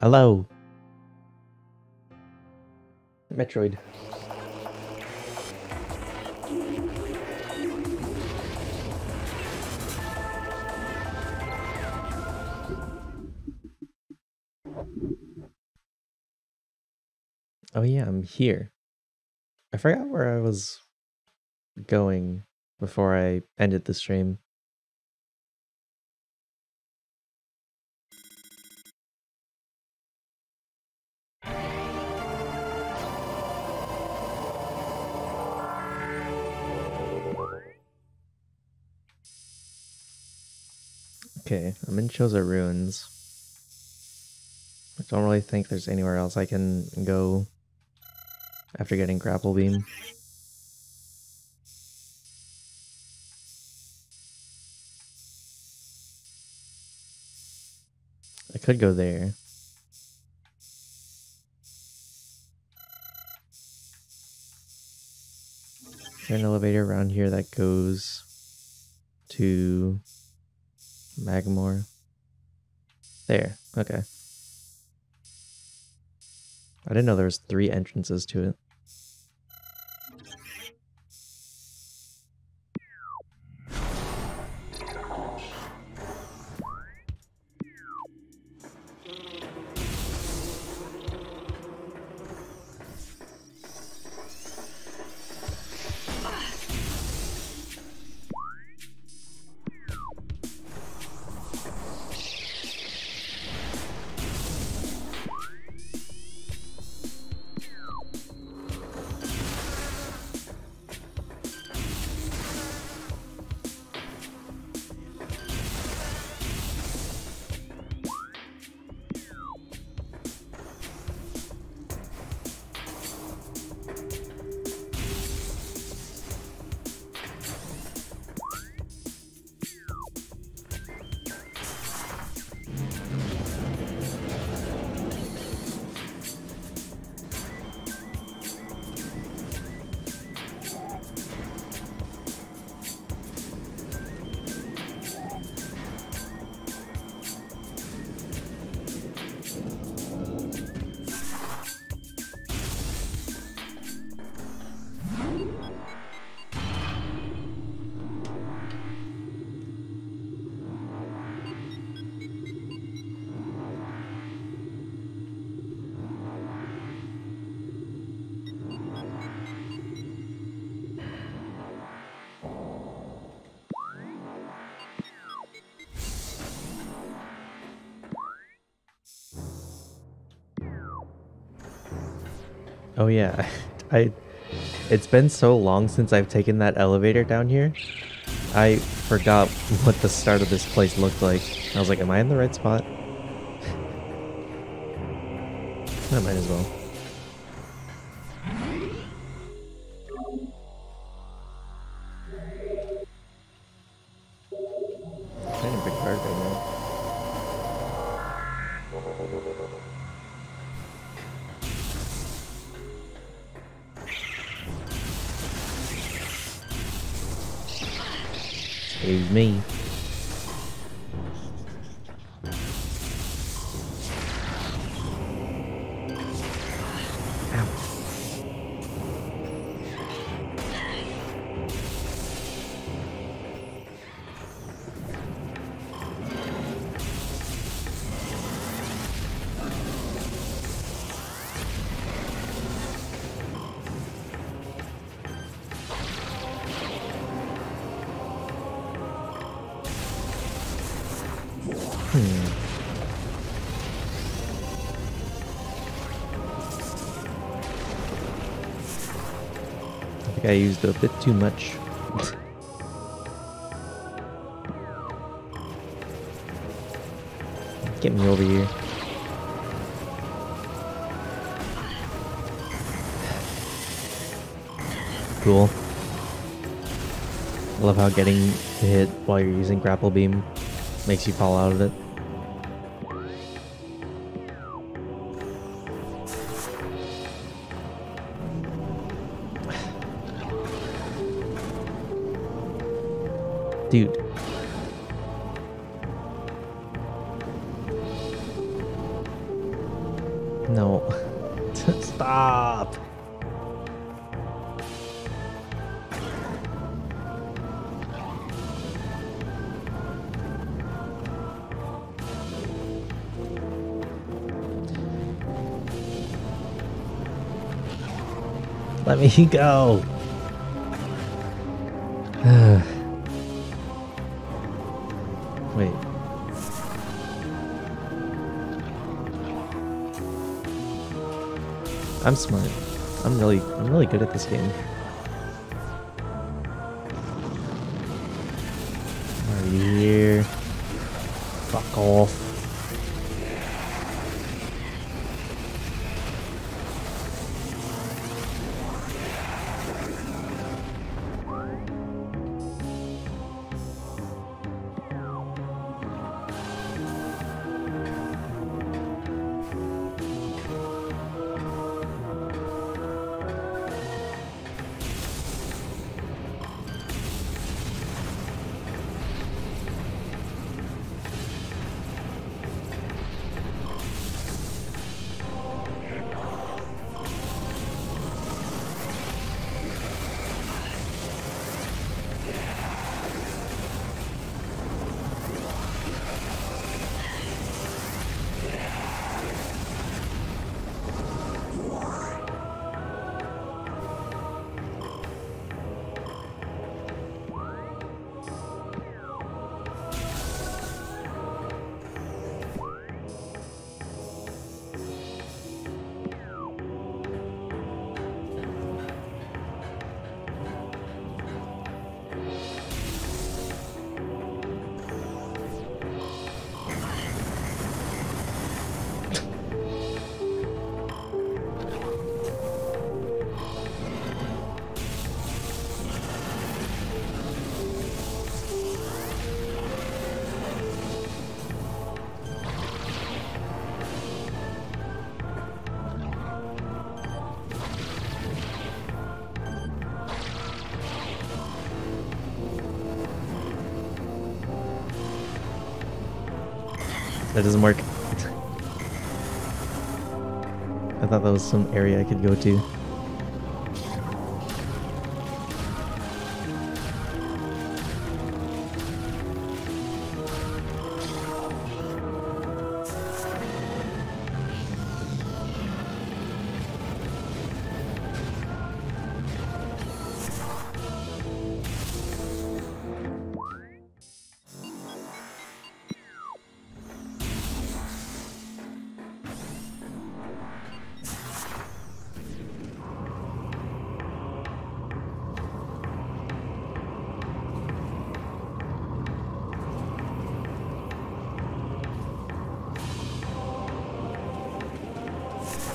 Hello. Metroid. Oh yeah, I'm here. I forgot where I was going before I ended the stream. Okay, I'm in Chozo Ruins. I don't really think there's anywhere else I can go after getting Grapple Beam. I could go there. Is there an elevator around here that goes to Magmoor? There, okay. I didn't know there was three entrances to it. Been so long since I've taken that elevator down here. I forgot what the start of this place looked like. I was like, am I in the right spot? I might as well. Excuse me. I used a bit too much. Get me over here. Cool. I love how getting hit while you're using grapple beam makes you fall out of it. Dude. No. Stop! Let me go! I'm smart. I'm really I'm really good at this game. Are you here? Fuck off. Doesn't work. I thought that was some area I could go to.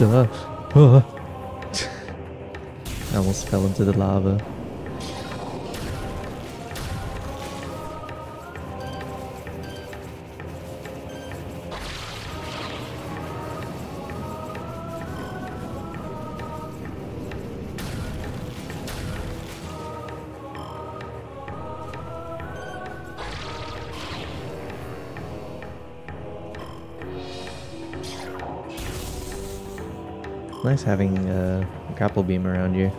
Duh. I almost fell into the lava. Nice having uh, a grapple beam around you.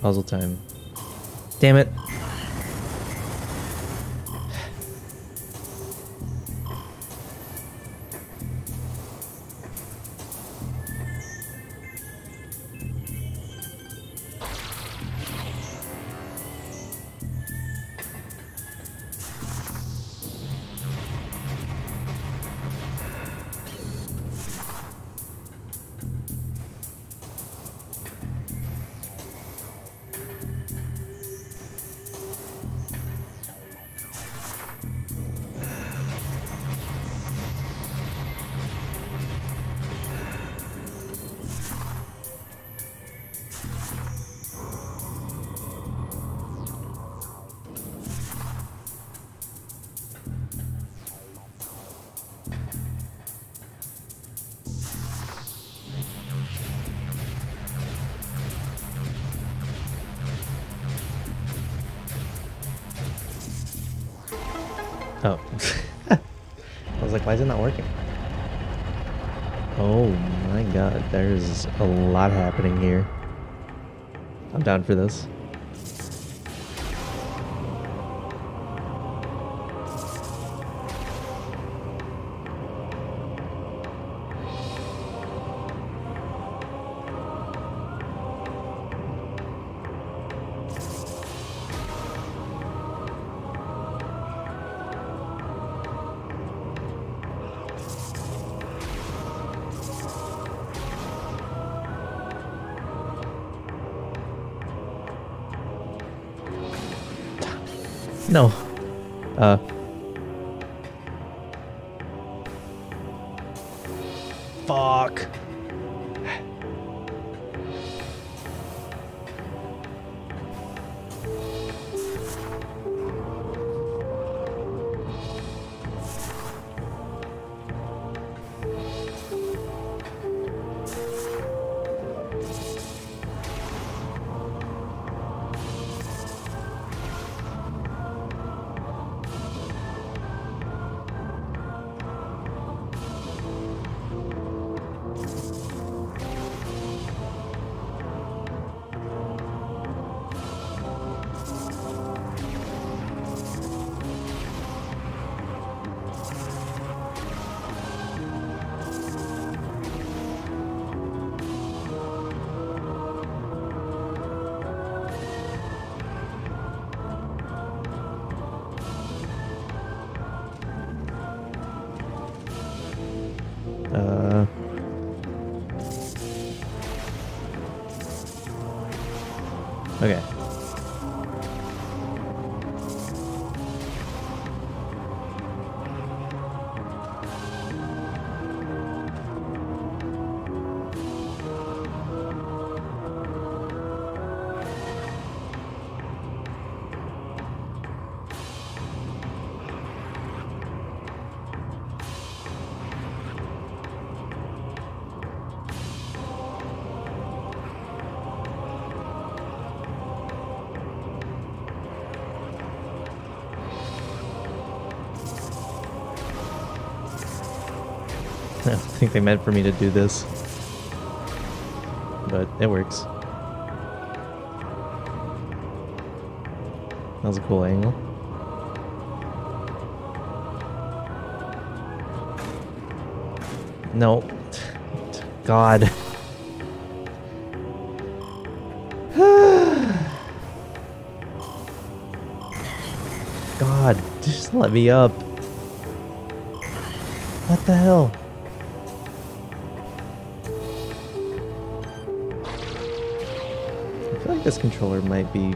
Puzzle time. Damn it. Oh. I was like, why is it not working? Oh my god, there's a lot happening here. I'm down for this. Think they meant for me to do this. But it works. That was a cool angle. No. God. God, just let me up. What the hell? This controller might be...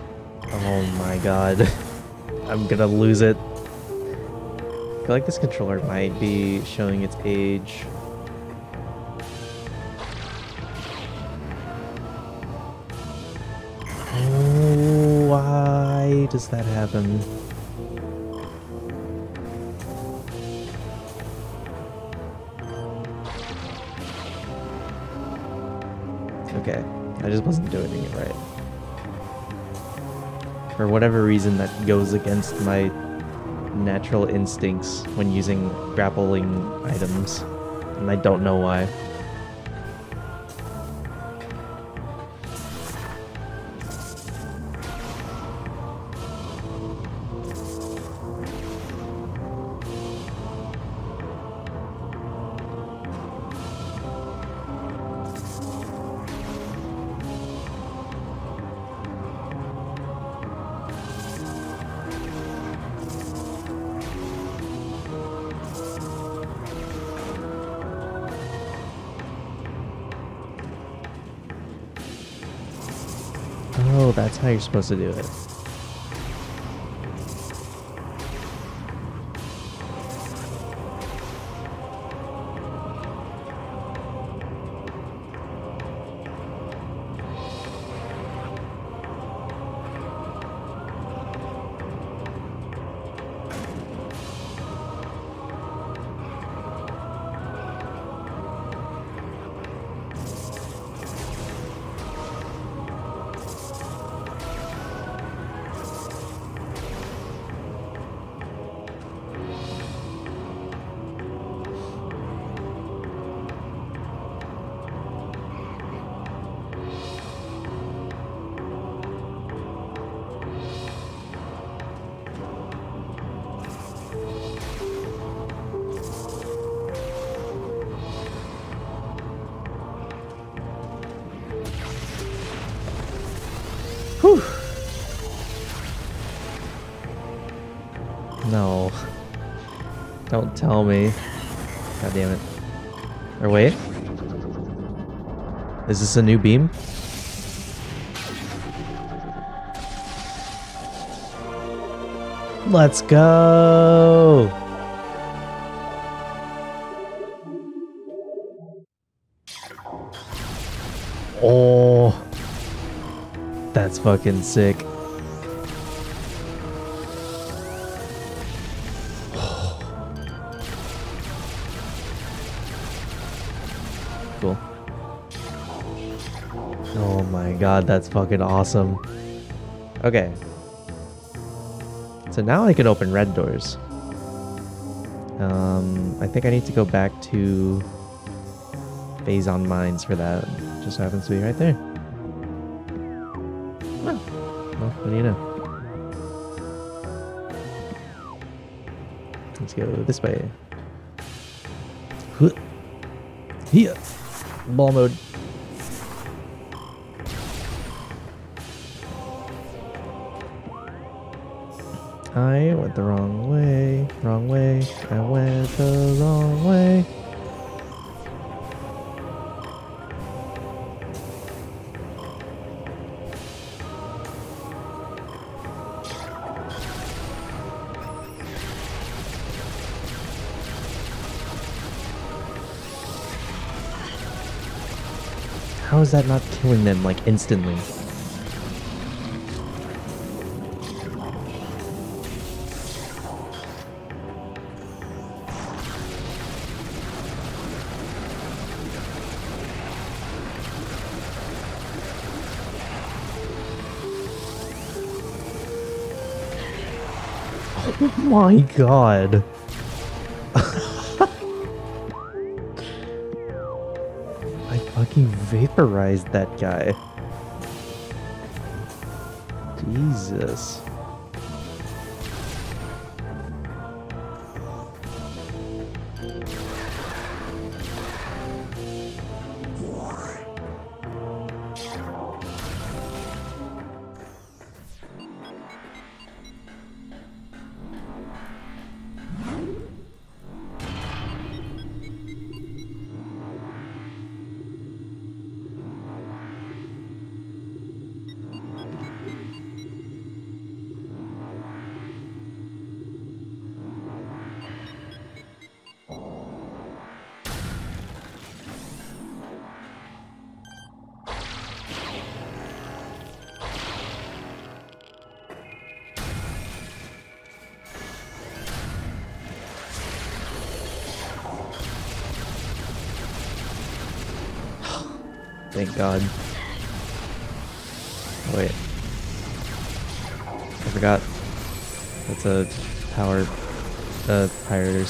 Oh my god. I'm gonna lose it. I feel like this controller might be showing its age. Oh, why does that happen? Okay, I just wasn't doing it. For whatever reason, that goes against my natural instincts when using grappling items, and I don't know why. Supposed to do it. Is this a new beam? Let's go! Oh, that's fucking sick. God, that's fucking awesome. Okay. So now I can open red doors. Um, I think I need to go back to Phazon Mines for that. Just happens to be right there. Well, well what do you know? Let's go this way. Here. Ball mode. I went the wrong way, wrong way, I went the wrong way. How is that not killing them like instantly? My god. I fucking vaporized that guy. Jesus.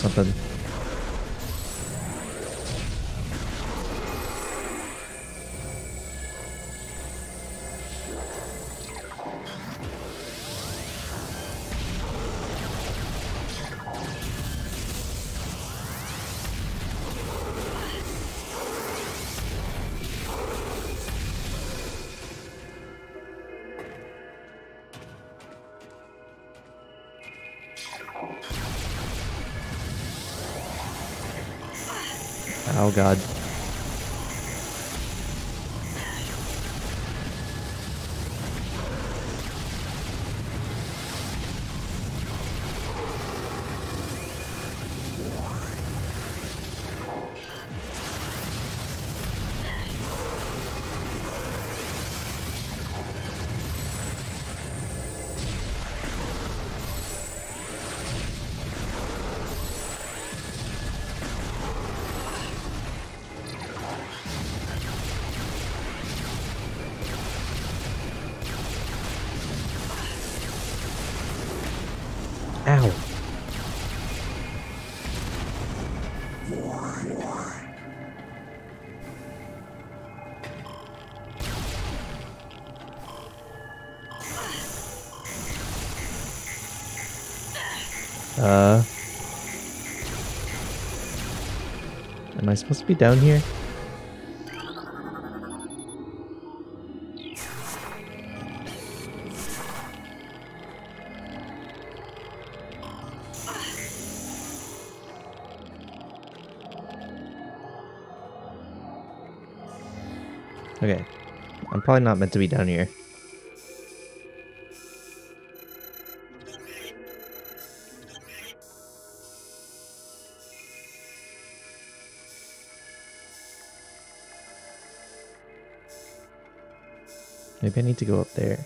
100% supposed to be down here? Okay. I'm probably not meant to be down here. Maybe I need to go up there.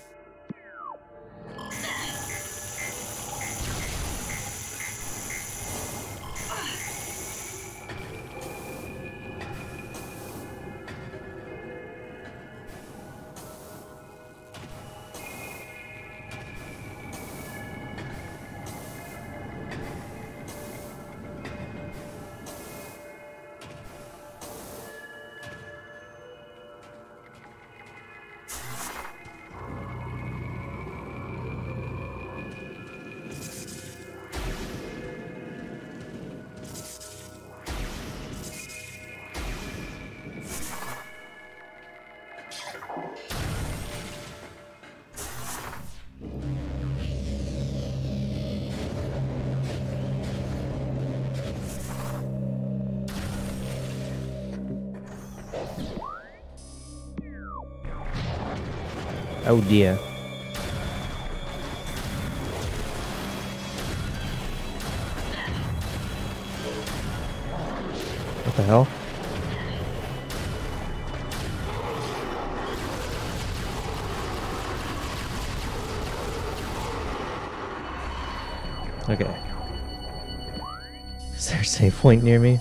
Oh dear. What the hell? Okay. Is there a safe point near me?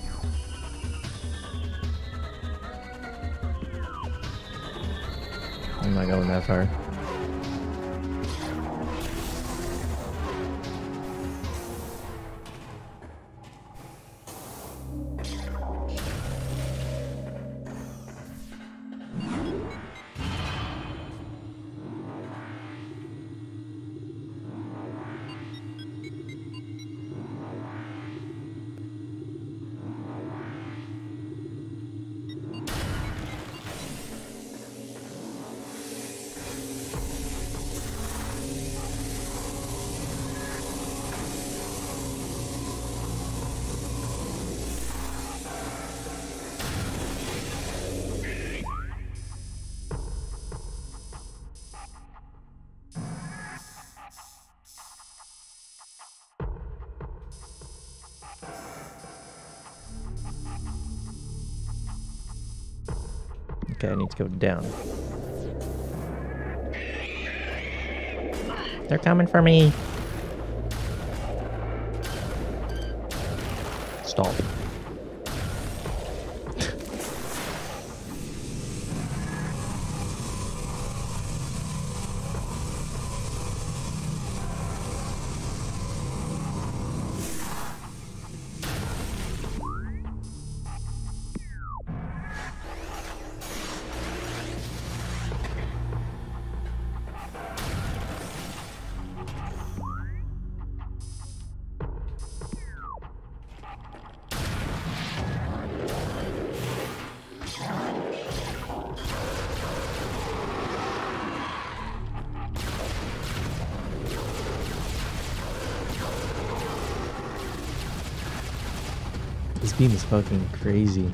Down. They're coming for me. This beam is fucking crazy.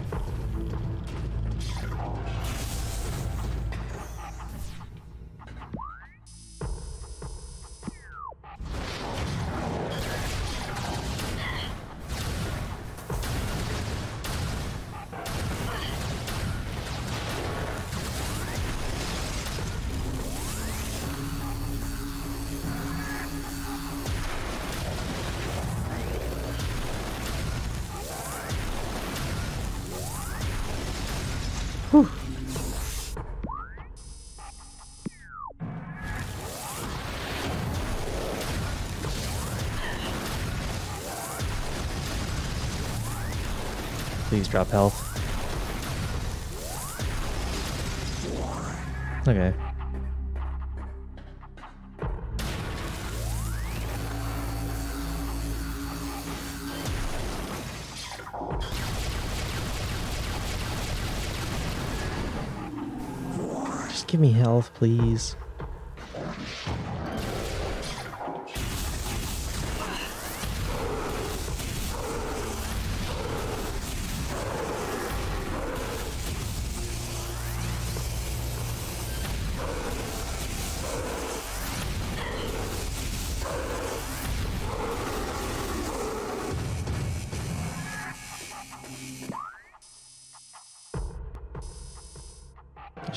Please drop health. Okay. Just give me health, please.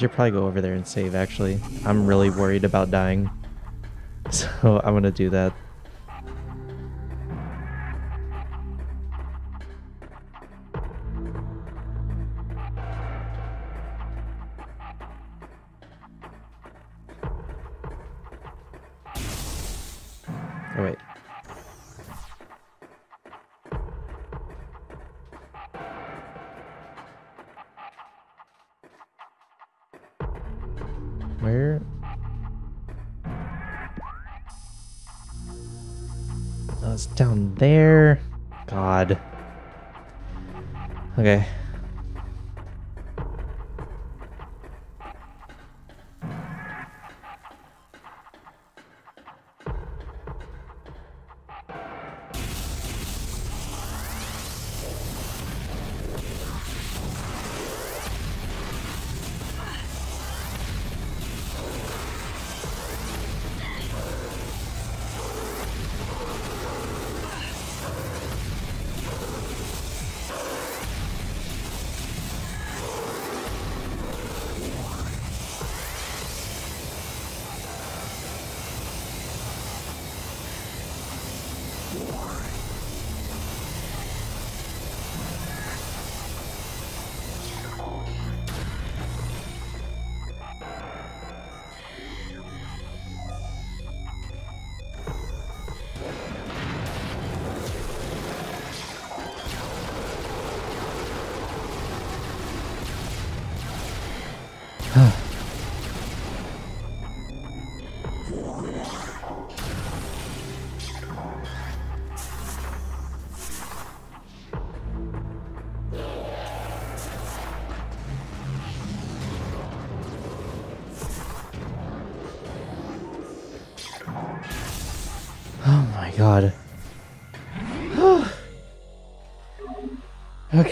Should probably go over there and save, actually. I'm really worried about dying. So I'm gonna do that.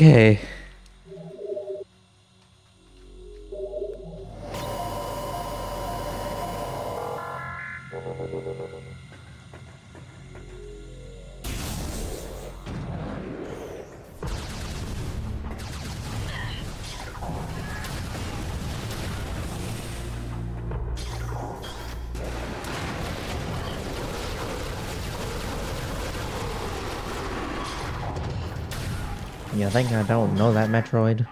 Okay. Think I don't know that Metroid?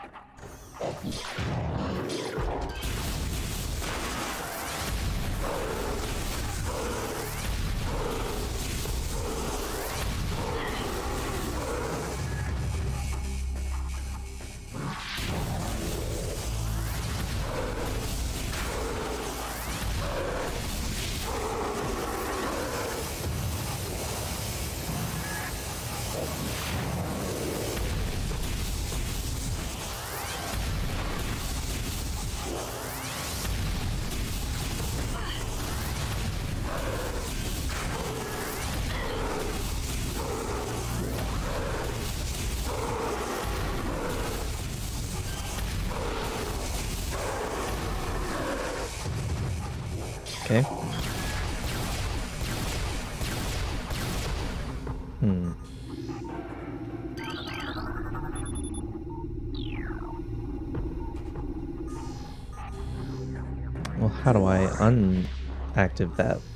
Unactive that?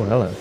Oh, hello.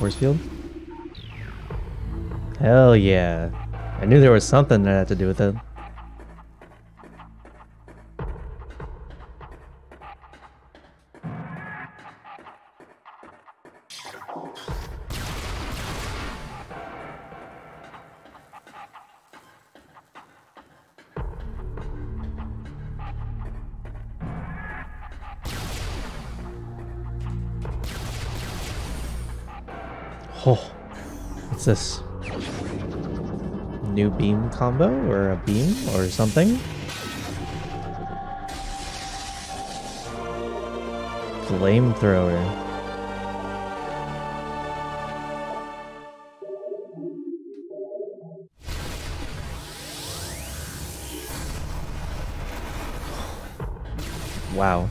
Force field? Hell yeah. I knew there was something that had to do with it. This? New beam combo or a beam or something? Flamethrower. Wow.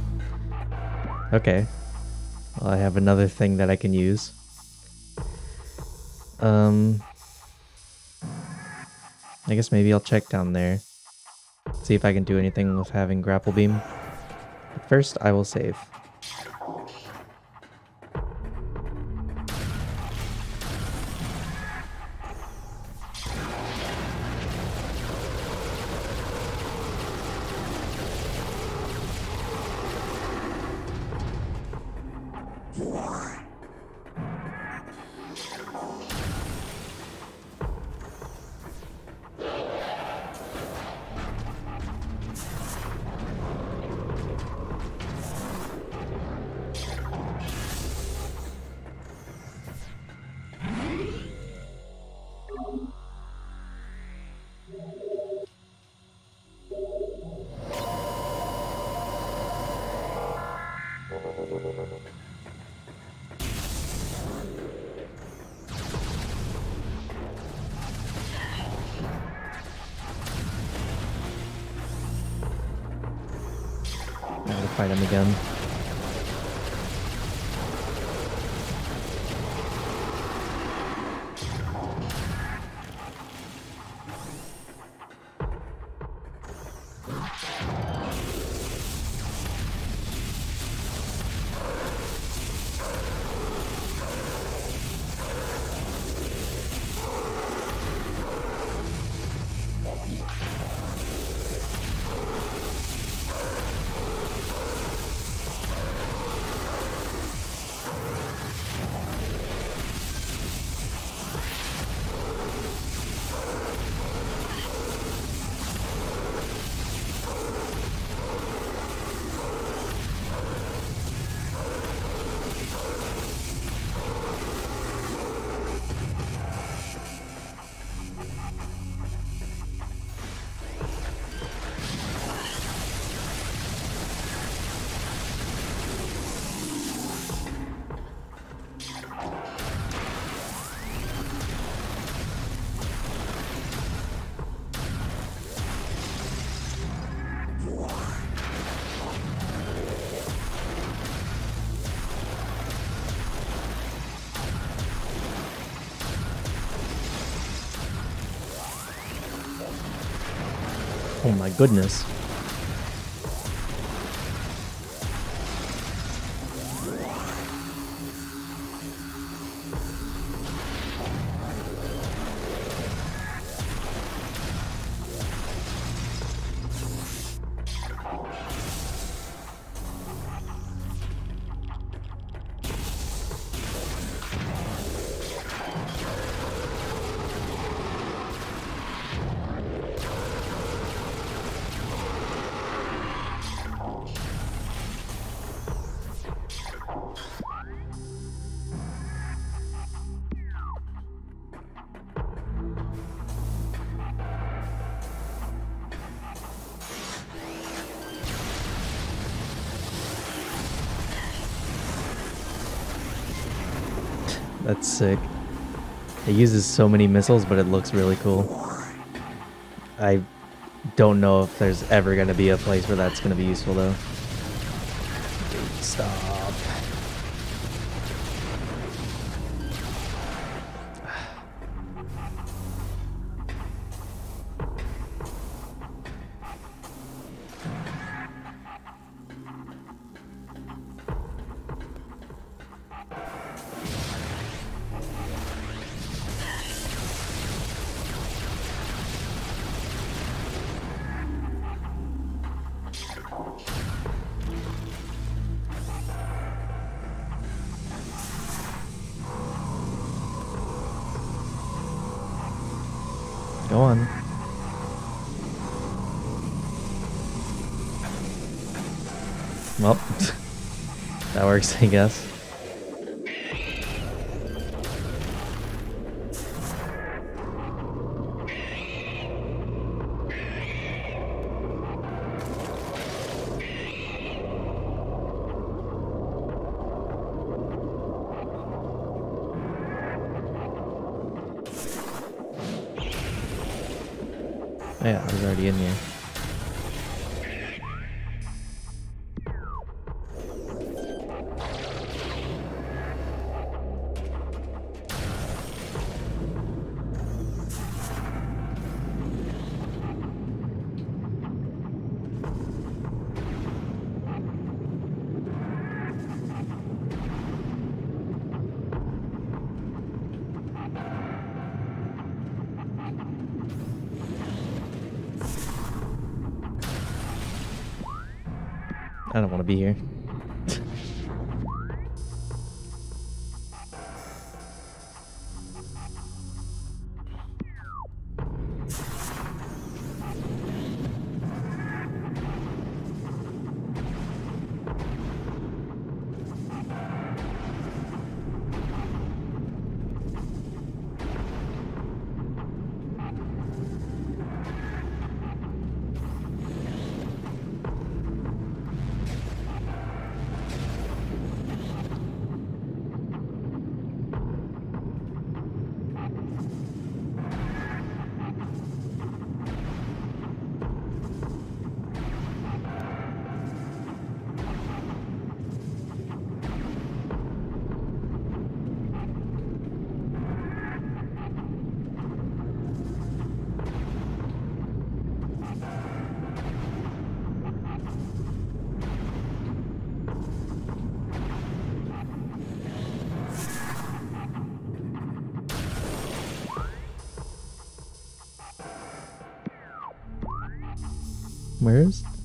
Okay. Well, I have another thing that I can use. Um, I guess maybe I'll check down there. See if I can do anything with having grapple beam. But first, I will save. Goodness. That's sick. It uses so many missiles, but it looks really cool. I don't know if there's ever going to be a place where that's going to be useful, though. Well, that works, I guess.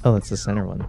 Oh, it's the center one.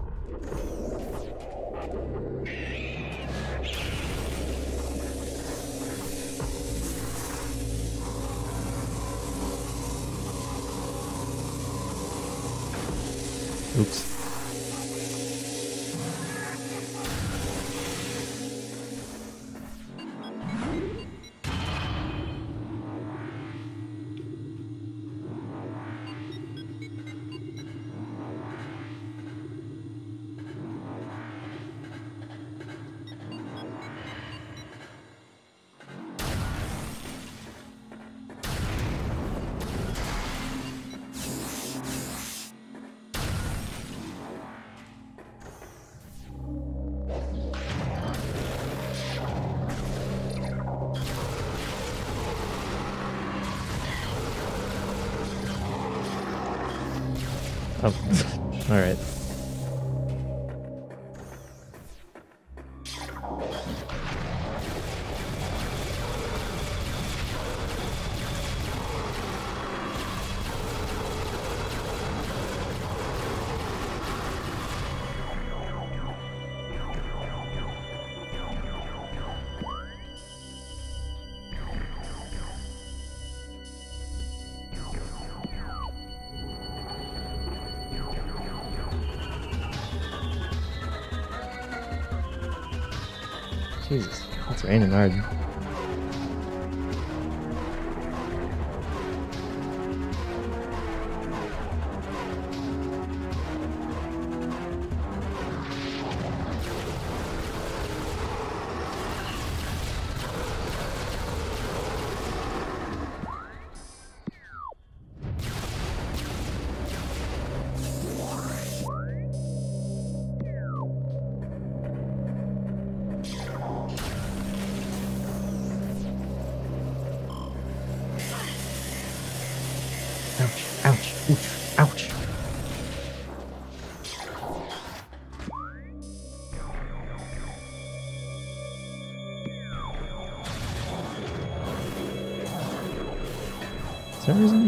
It's raining hard.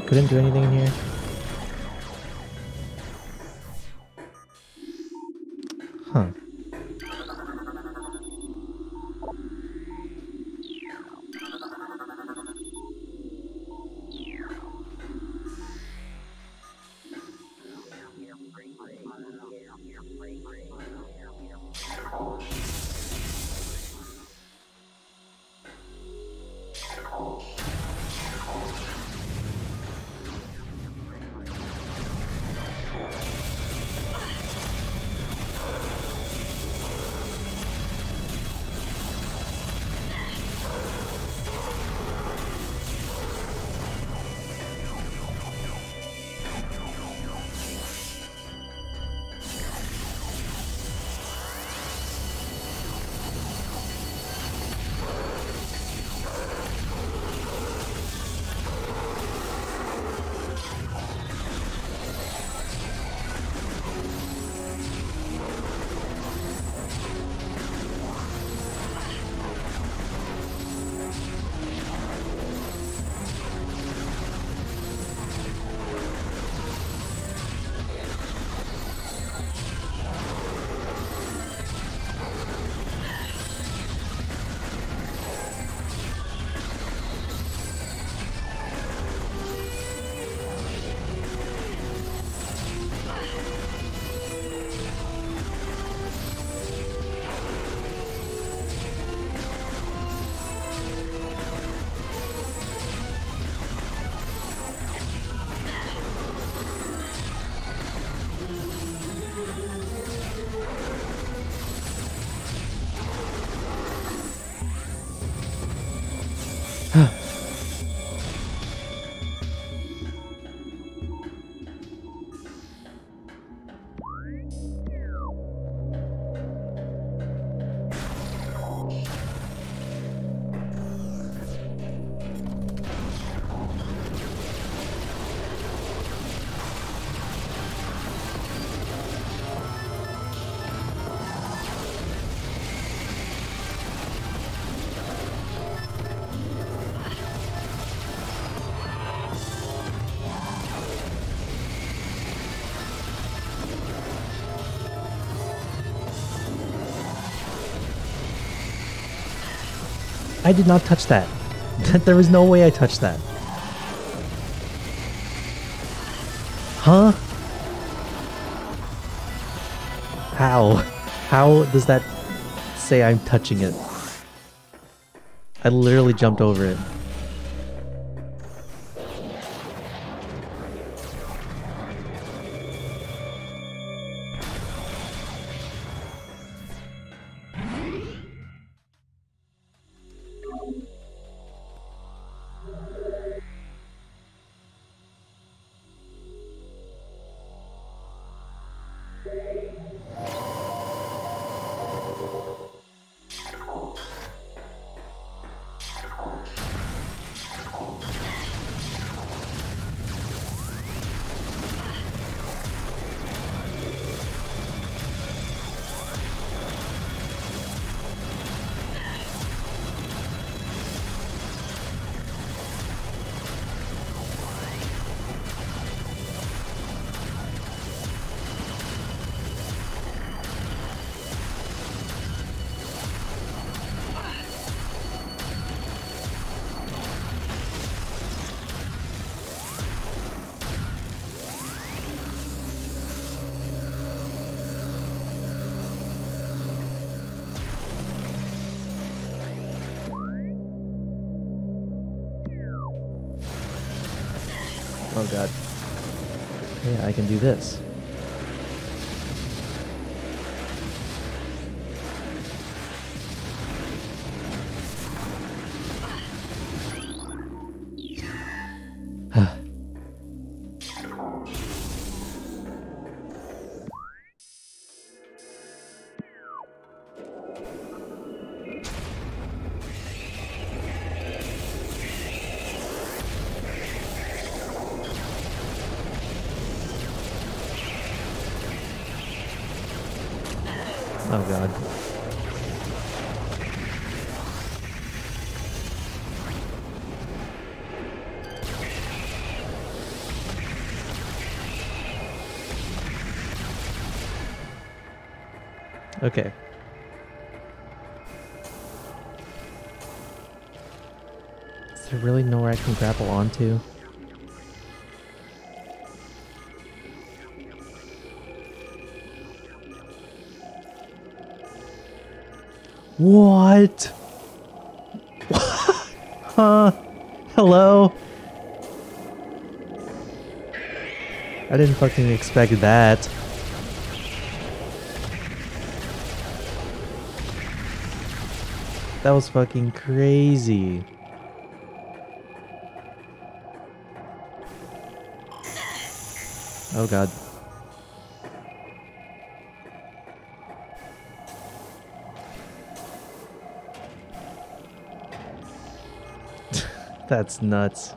Couldn't do anything in here? 啊 I did not touch that. there was no way I touched that. Huh? How? How does that say I'm touching it? I literally jumped over it. Grapple? What? huh? Hello? I didn't fucking expect that. That was fucking crazy. Oh god. That's nuts.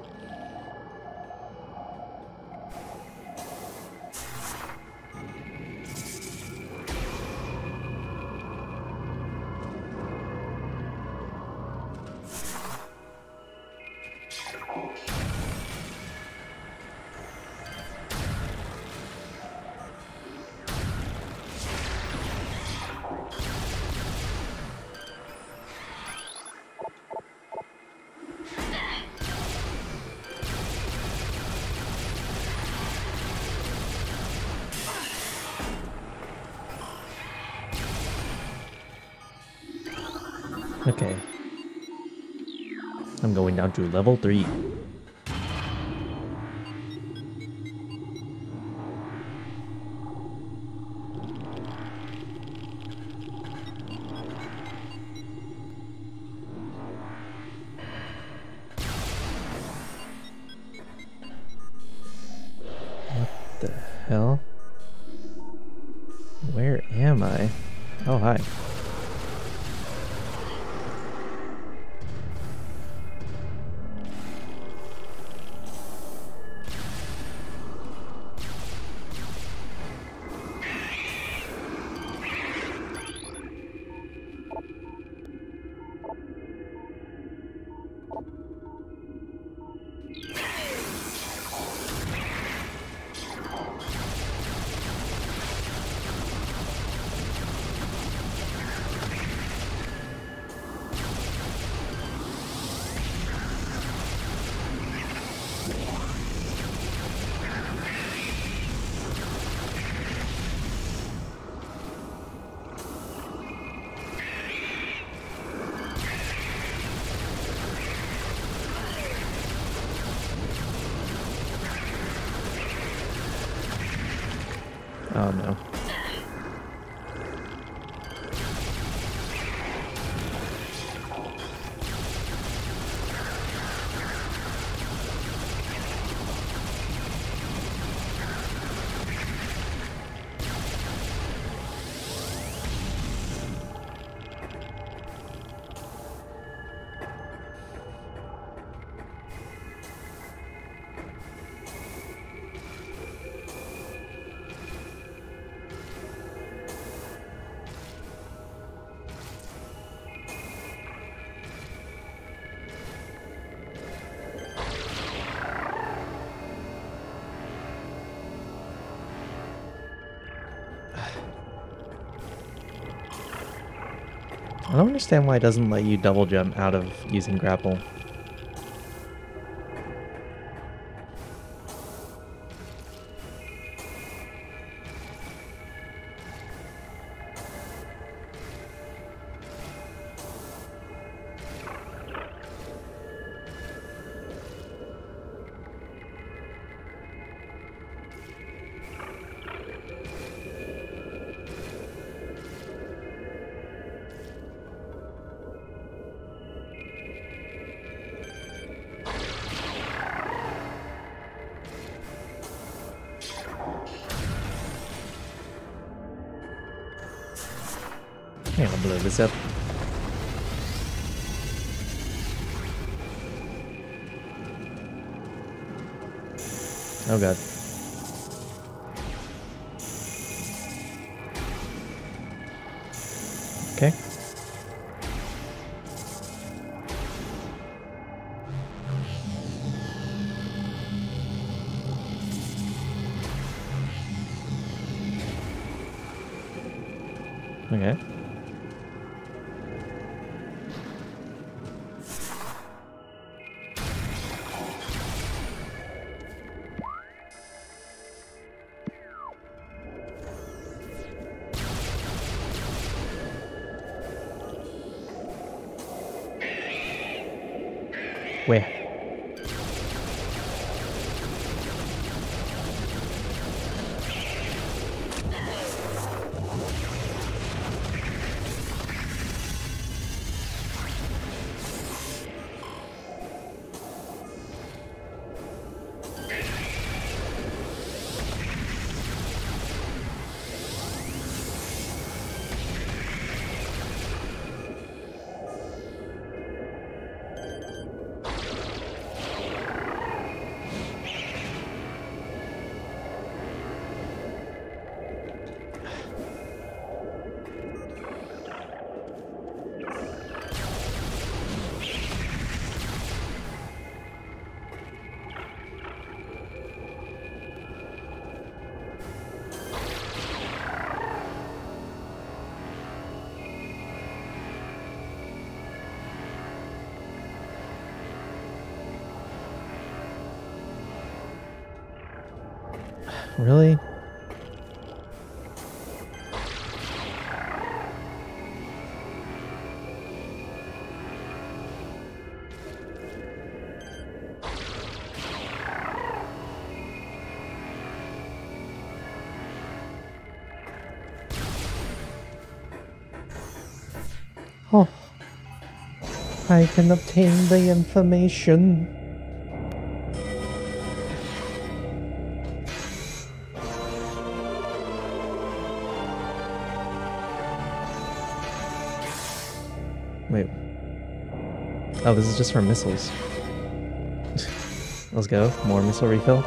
To level 3. Understand why it doesn't let you double jump out of using grapple. Blow this up. Oh god. Really? Oh. I can obtain the information. Oh, this is just for missiles. Let's go. More missile refill.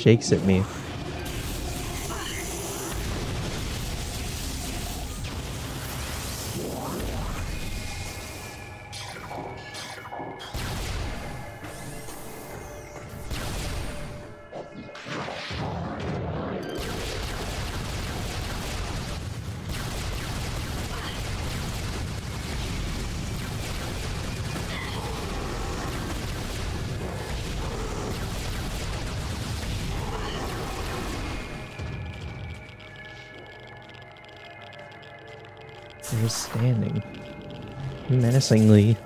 Shakes at me. Menacingly.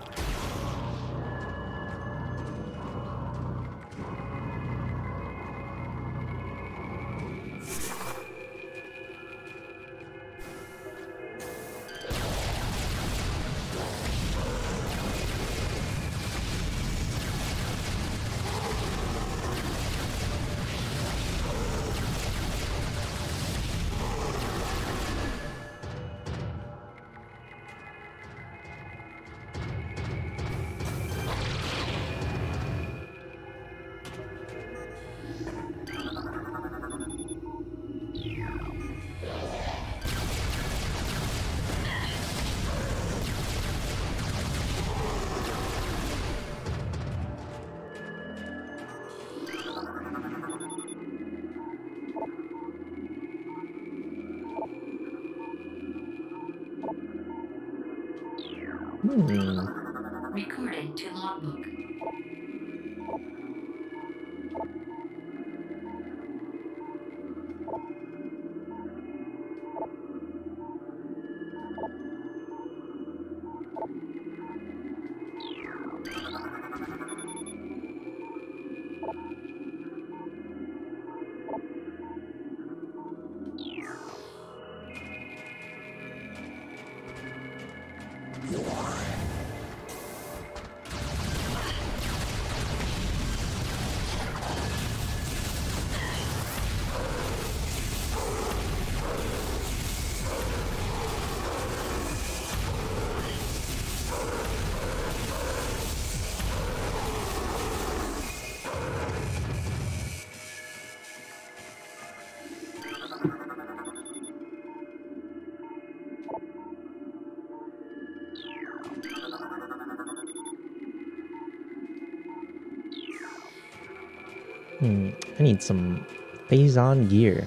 Need some phase on gear.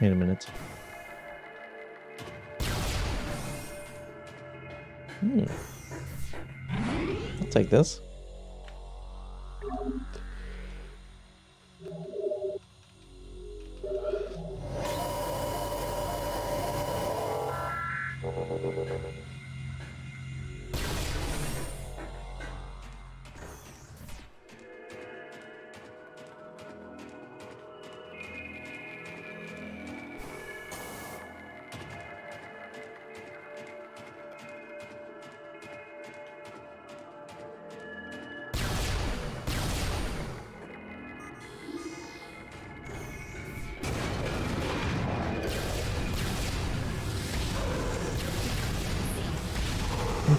Wait a minute. Hmm. I'll take this.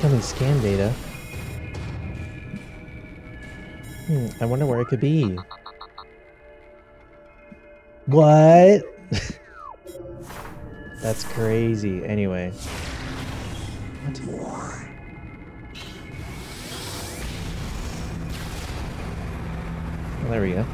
Incoming scan data. Hmm, I wonder where it could be. What? That's crazy. Anyway. What? Well, there we go.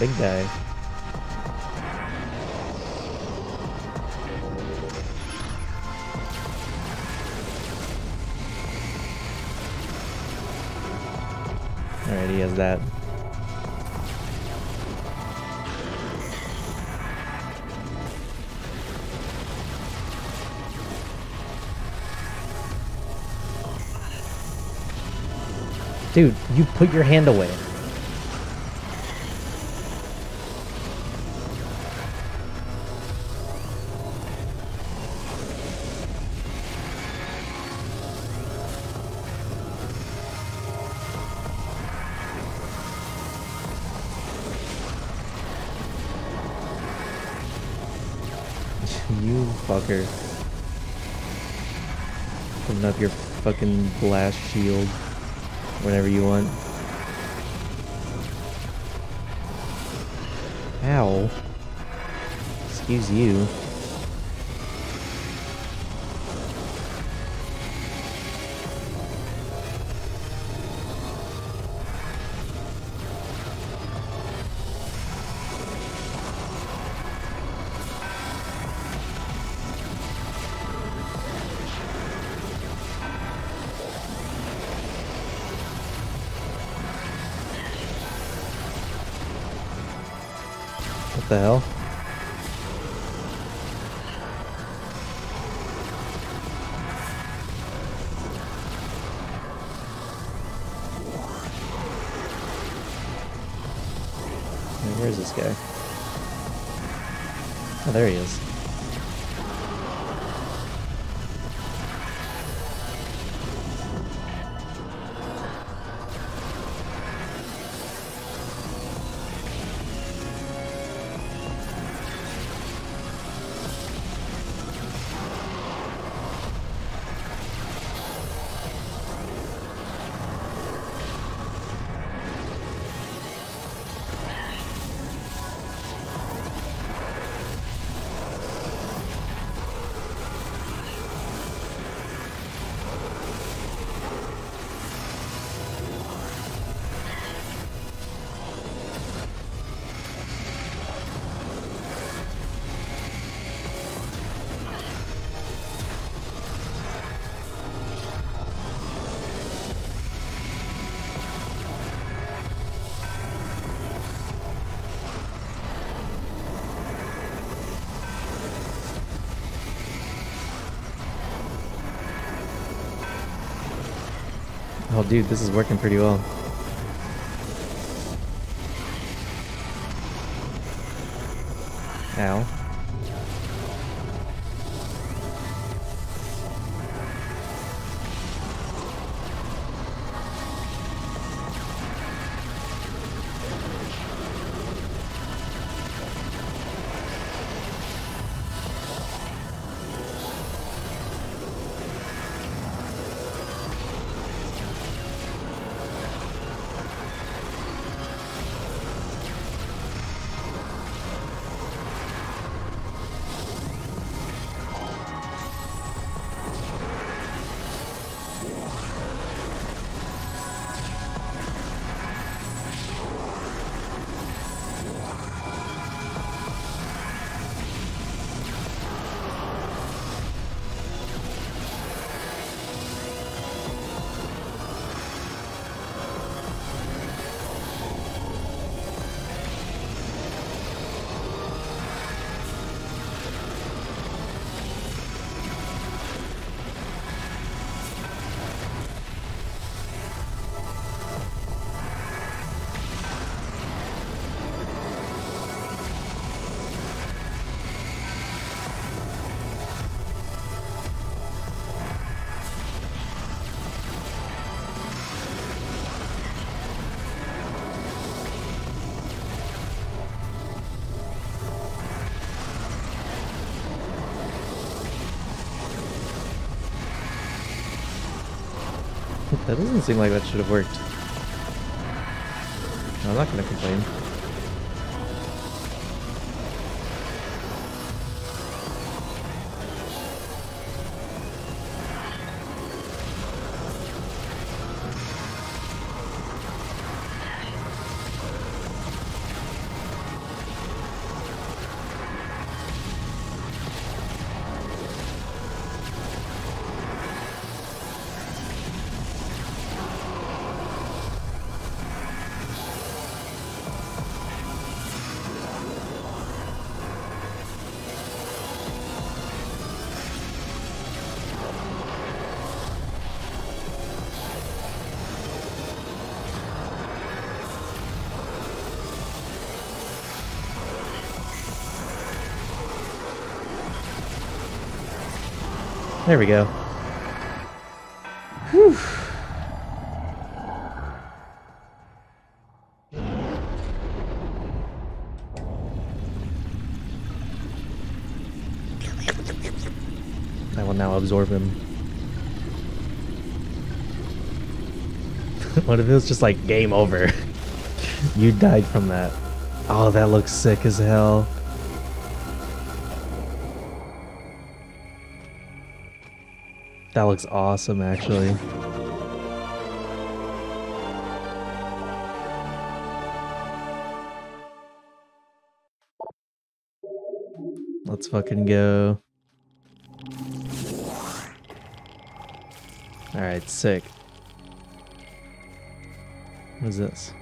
big guy. Alright, he has that. Dude, you put your hand away. Fucking blast shield whenever you want. Ow. Excuse you. The hell? Where is this guy? Oh, there he is. Dude, this is working pretty well. Doesn't seem like that should have worked. I'm not gonna complain. There we go. Whew. I will now absorb him. what if it was just like game over? you died from that. Oh, that looks sick as hell. That looks awesome, actually. Let's fucking go. Alright, sick. What is this?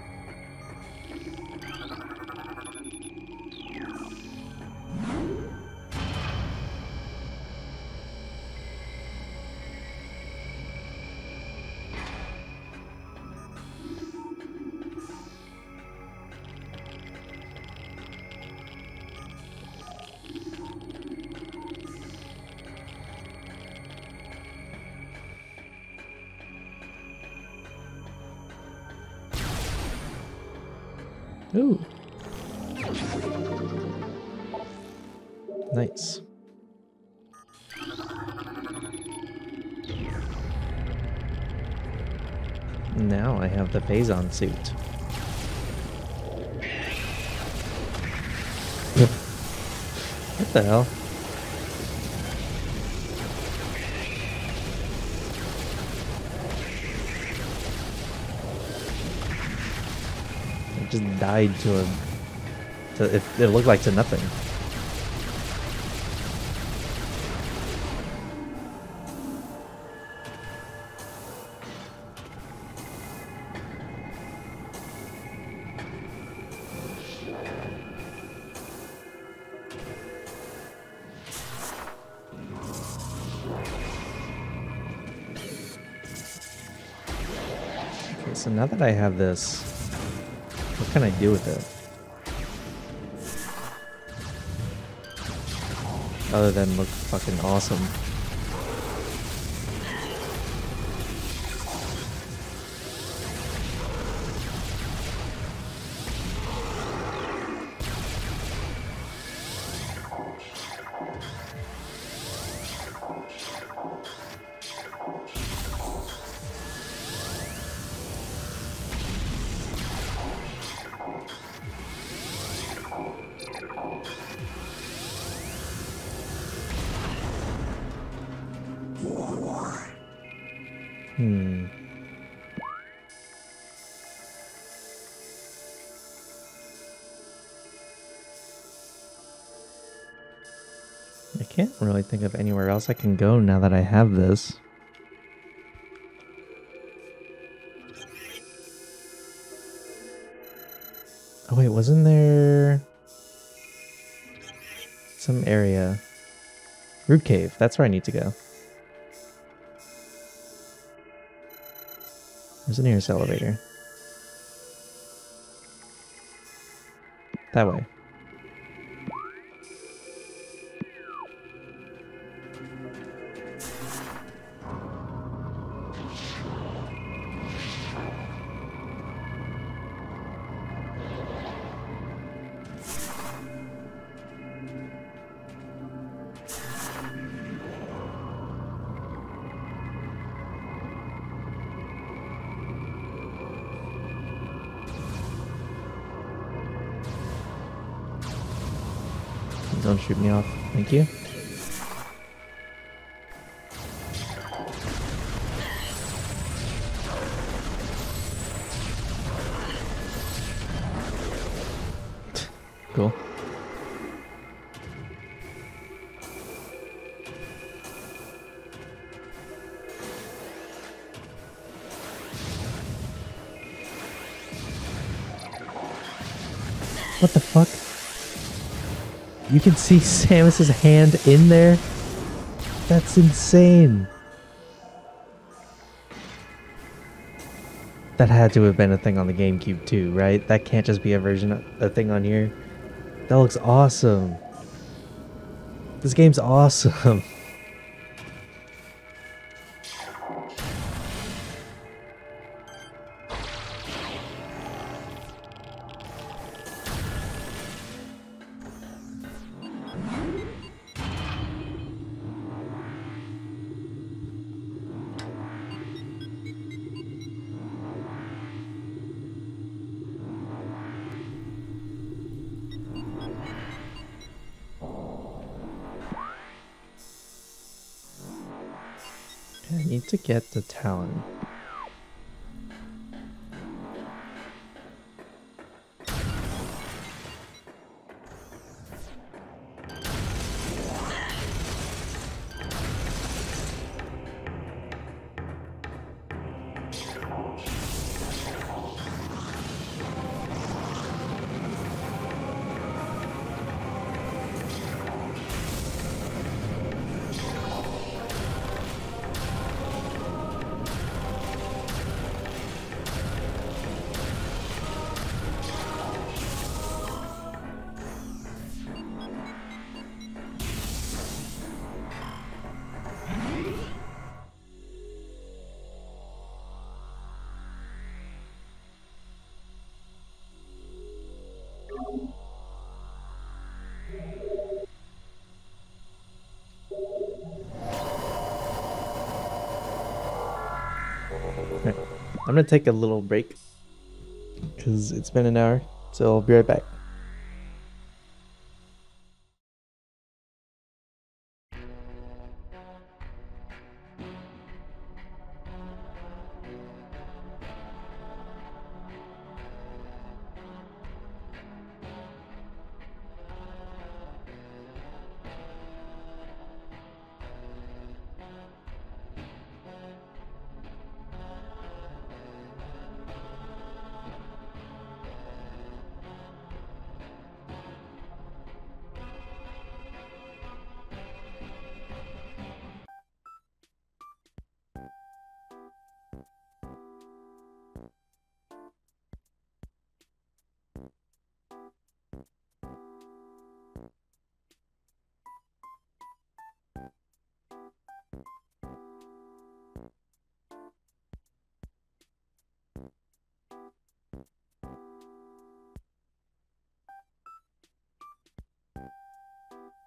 The suit. what the hell? It just died to a... To, it, it looked like to nothing. Now that I have this, what can I do with it? Other than look fucking awesome. I can go now that I have this. Oh wait, wasn't there some area? Root Cave, that's where I need to go. There's the nearest elevator? That way. Thank you. See Samus's hand in there? That's insane. That had to have been a thing on the GameCube too, right? That can't just be a version, of a thing on here. That looks awesome. This game's awesome. get town. Gonna take a little break because it's been an hour, so I'll be right back. うん。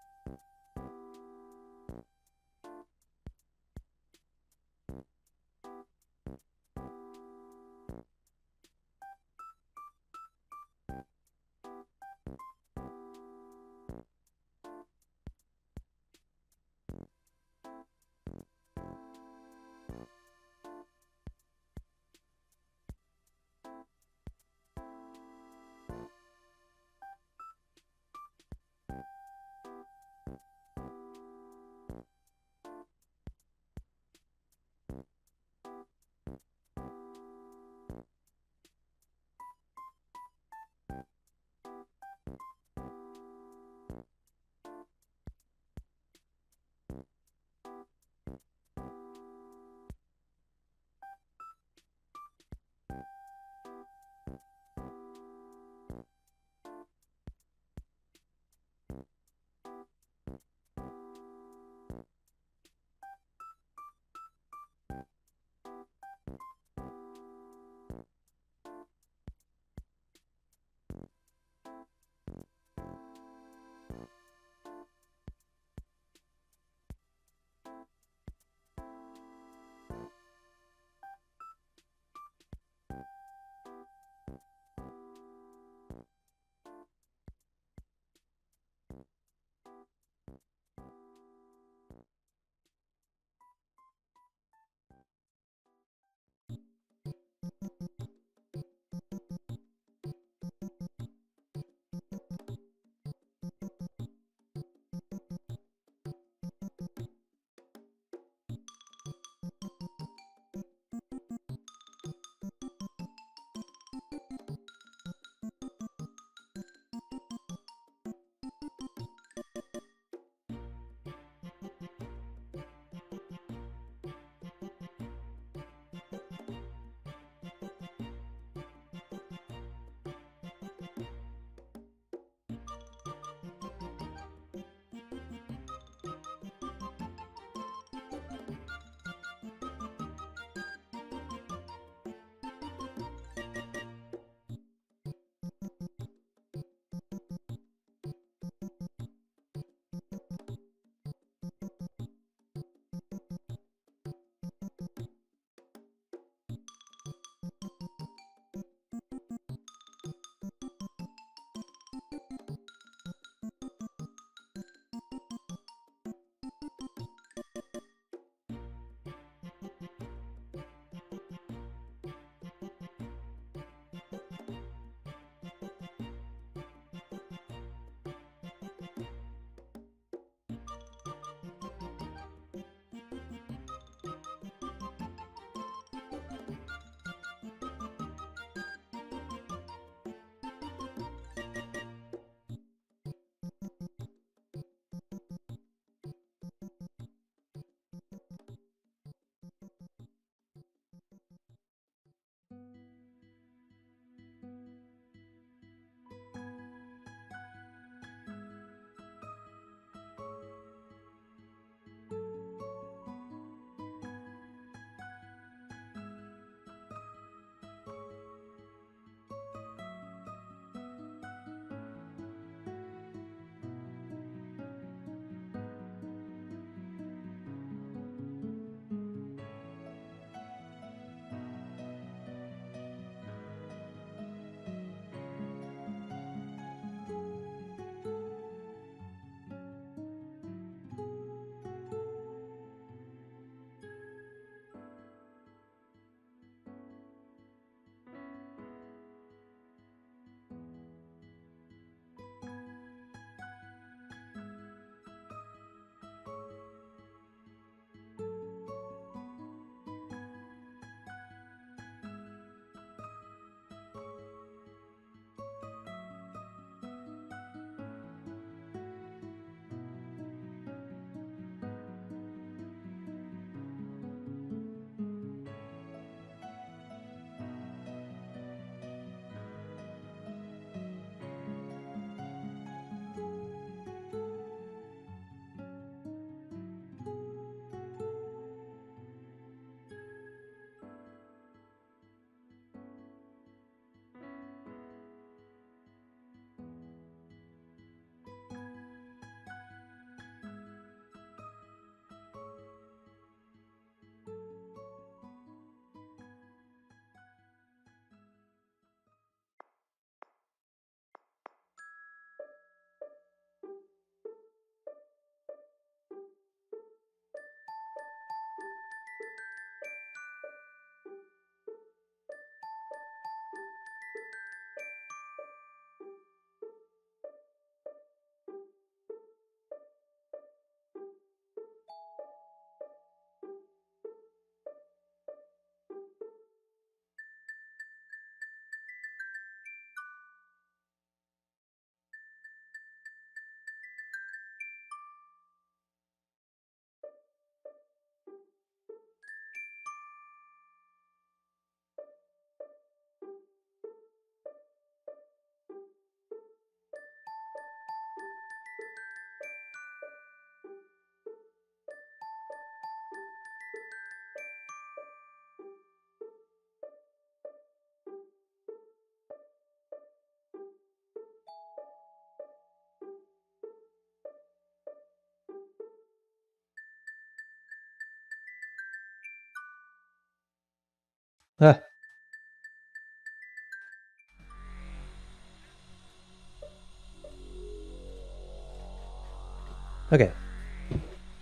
you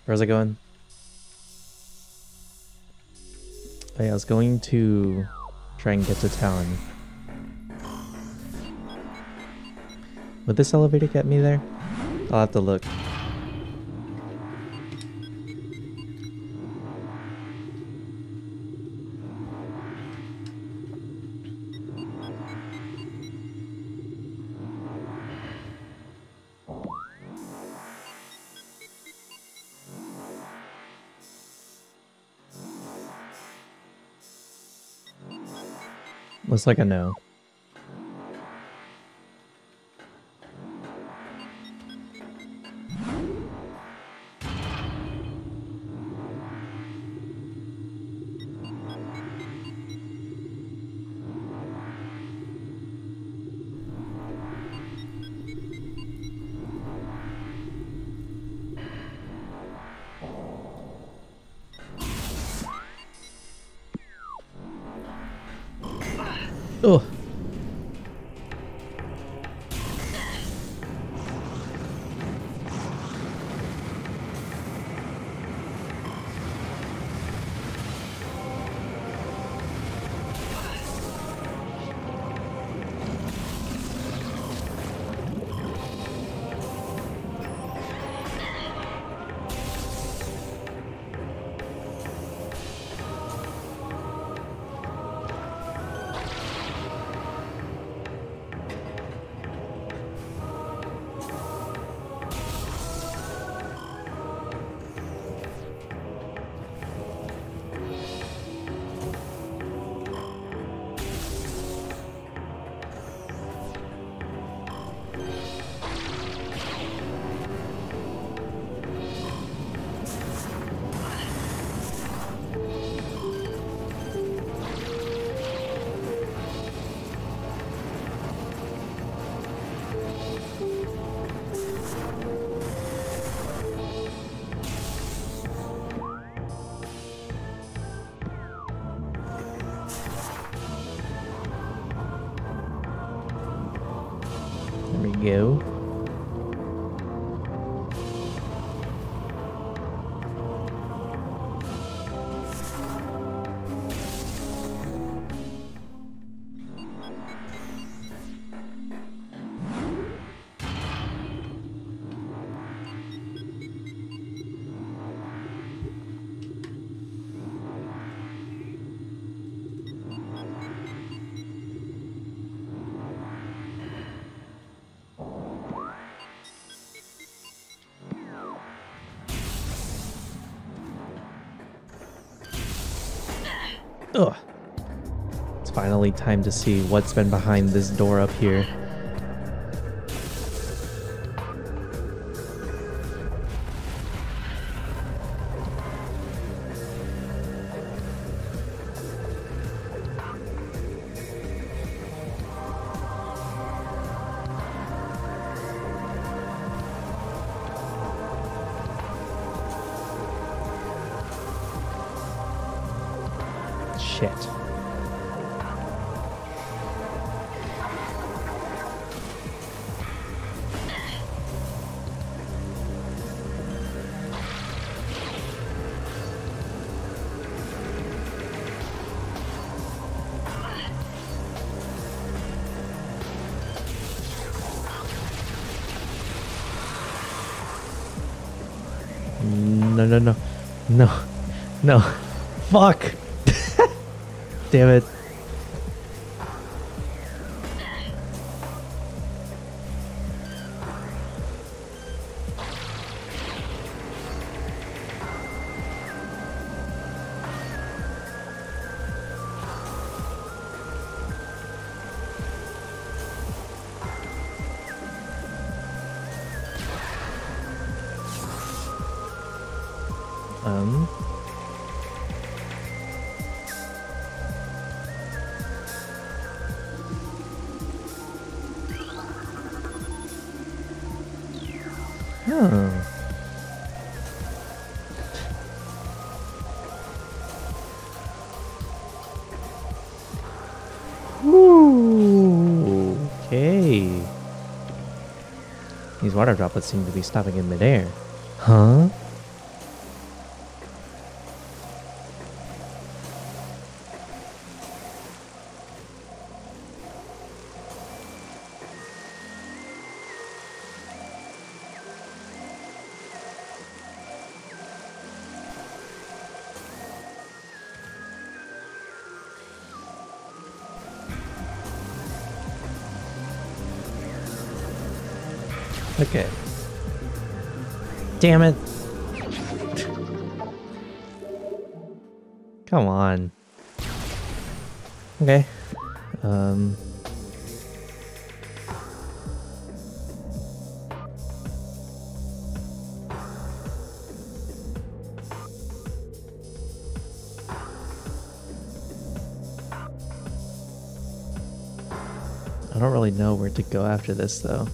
Where's it going? Oh, yeah, I was going to try and get to Tallon. Would this elevator get me there? I'll have to look. Looks like a no. Finally time to see what's been behind this door up here. No. Fuck. Damn it. These water seem to be stopping in midair. Huh? Damn it. Come on. Okay. Um. I don't really know where to go after this though.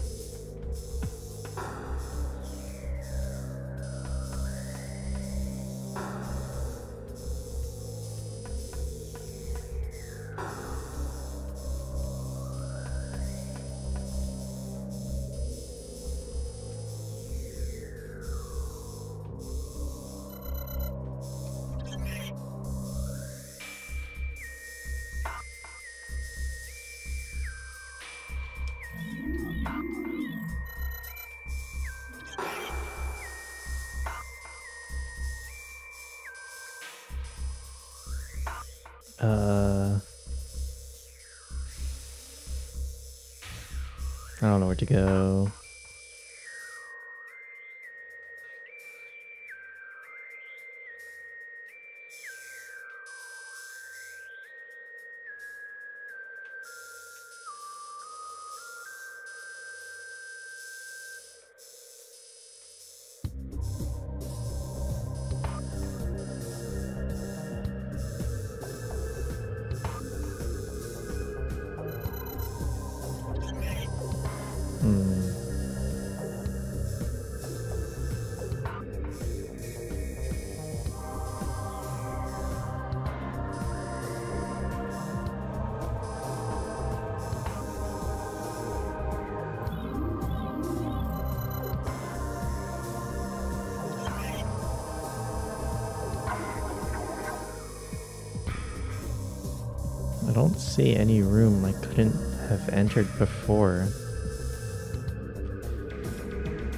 Entered before.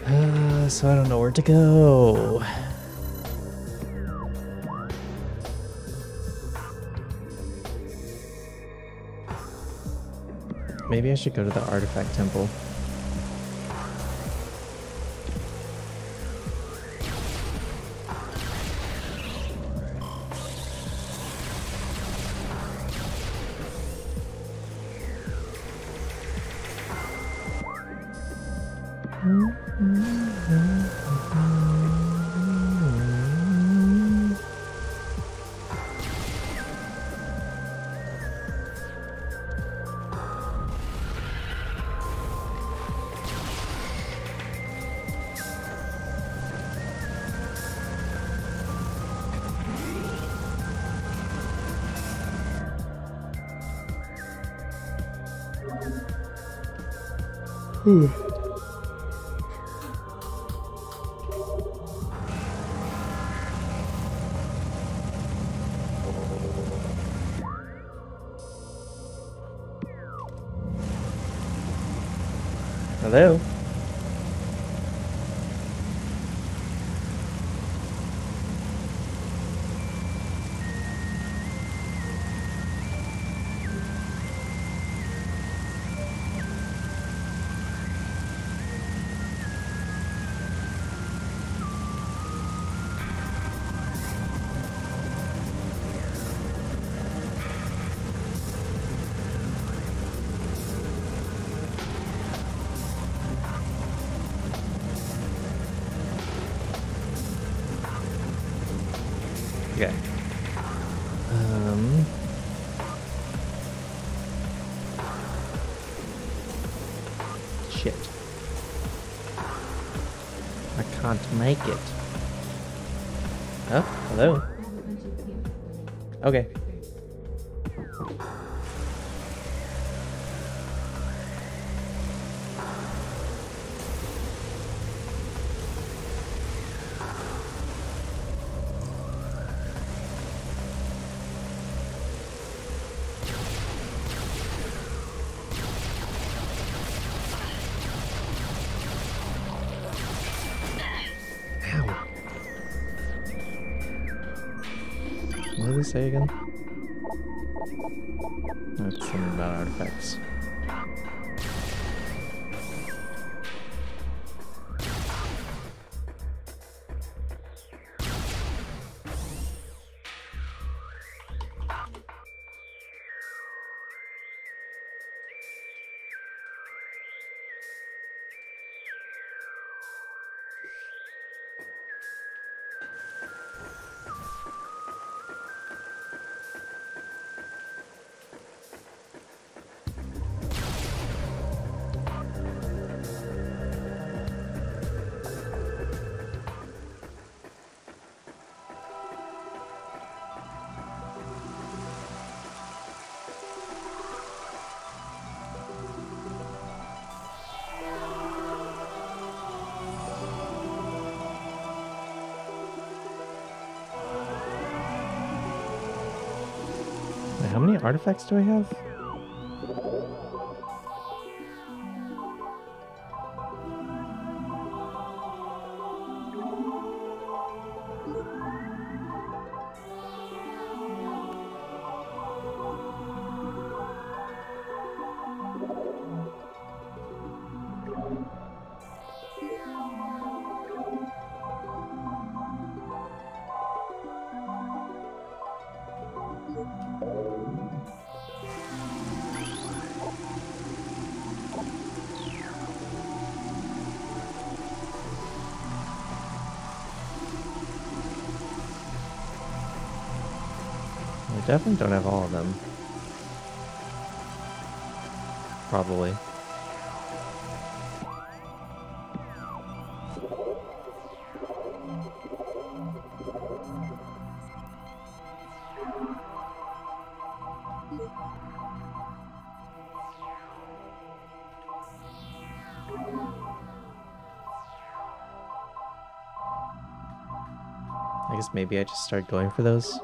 Uh, so I don't know where to go. Maybe I should go to the artifact temple. Make it. Artifacts do I have? Definitely don't have all of them. Probably. I guess maybe I just start going for those.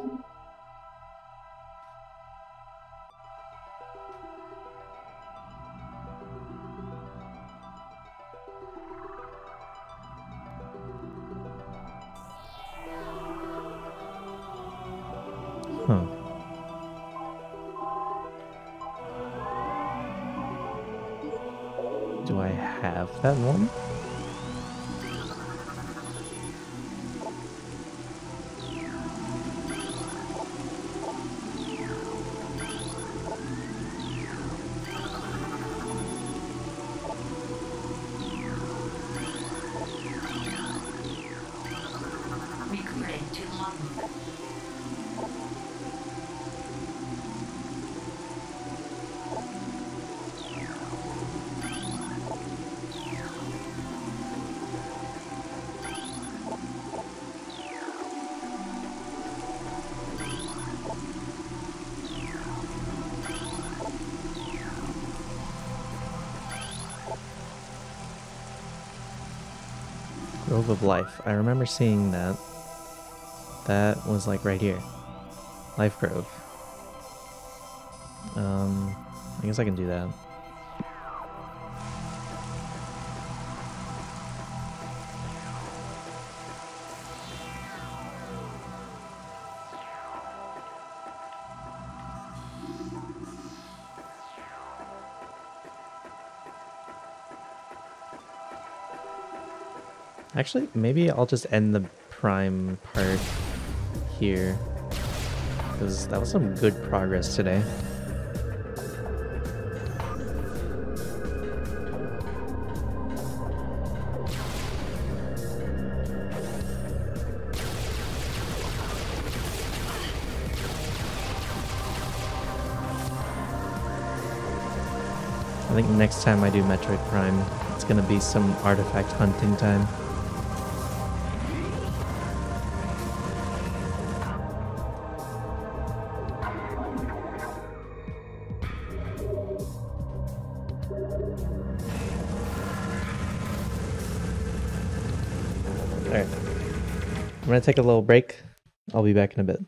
Grove of Life. I remember seeing that. That was like right here. Life Grove. Um, I guess I can do that. Actually, maybe I'll just end the prime part here. Because that was some good progress today. I think next time I do Metroid Prime, it's gonna be some artifact hunting time. I'm gonna take a little break. I'll be back in a bit.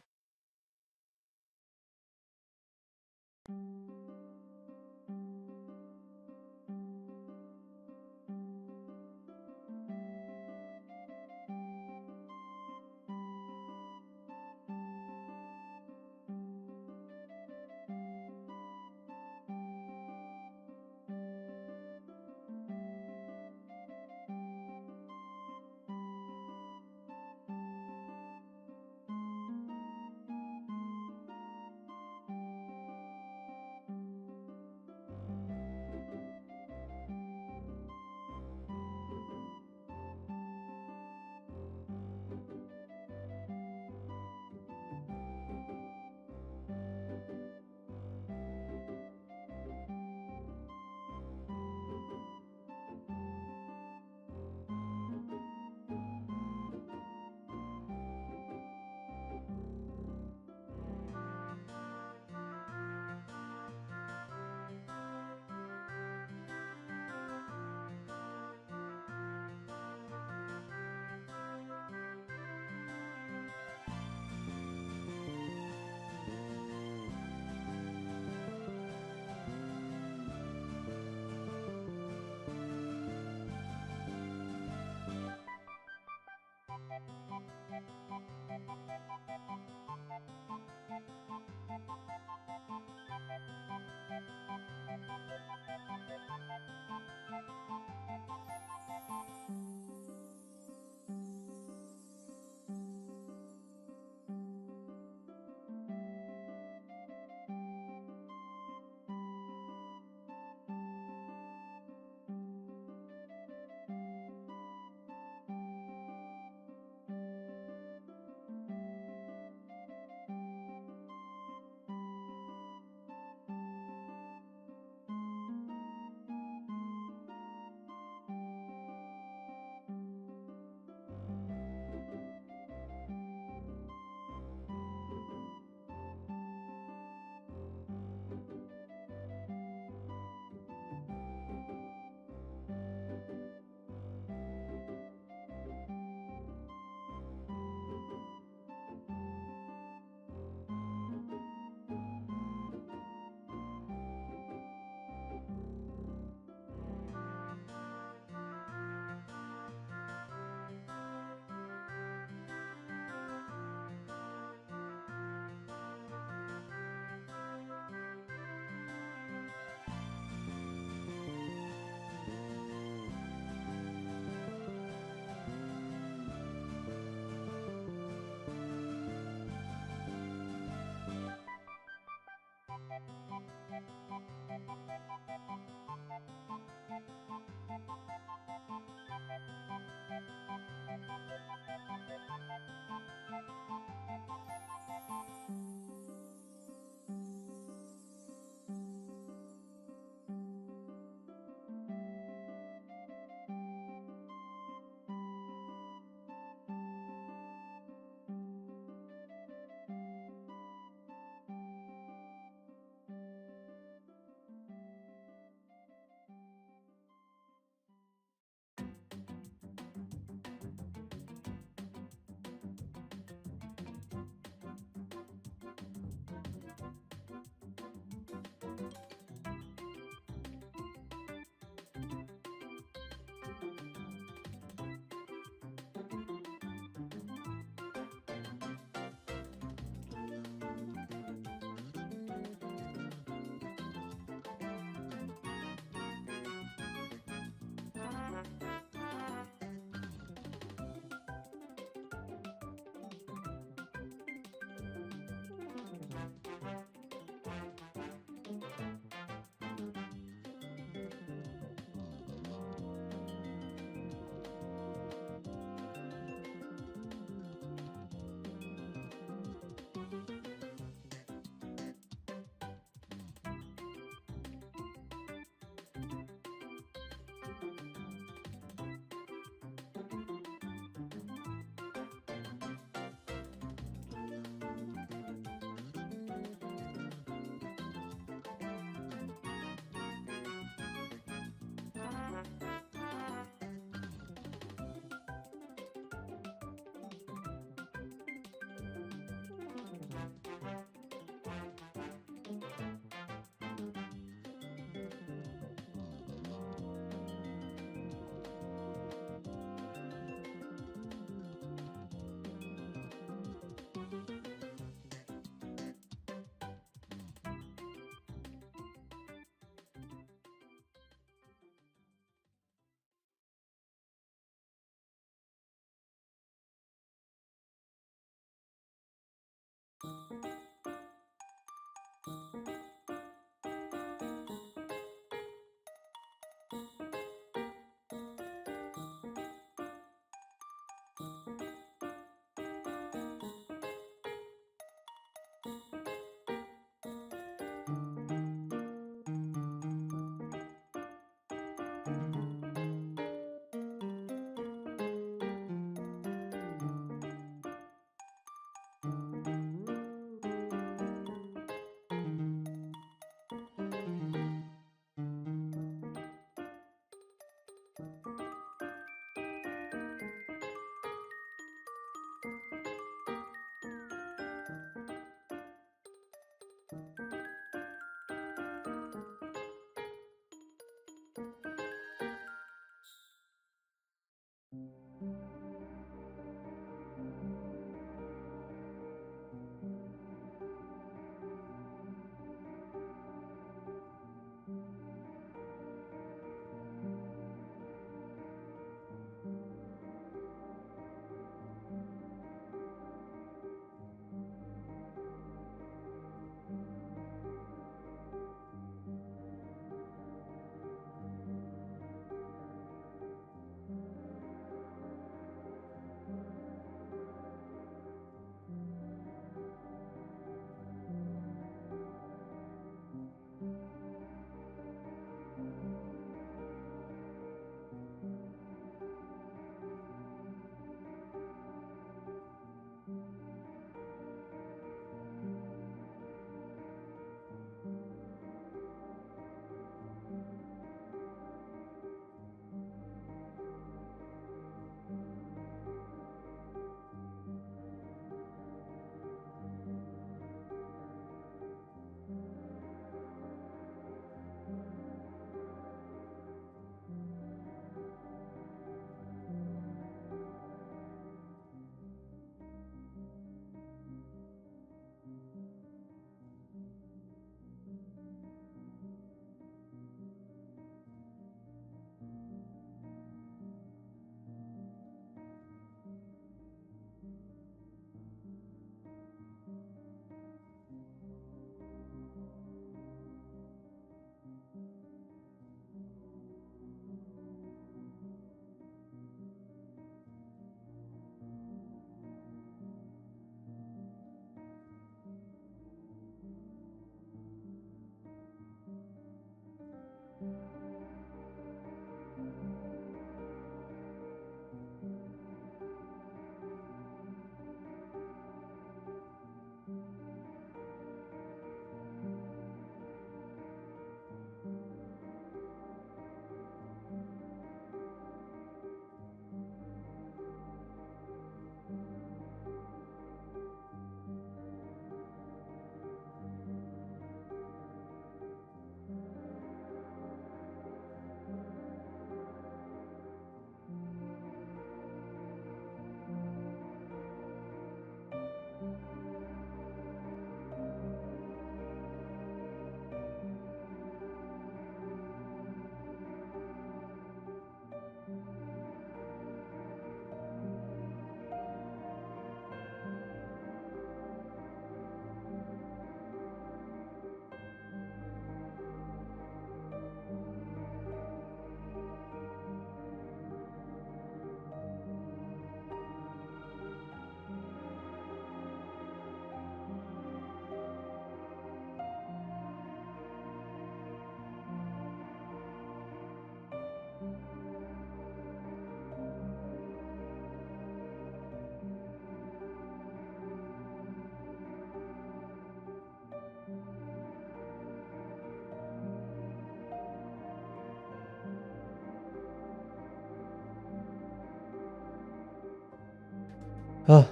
Oh,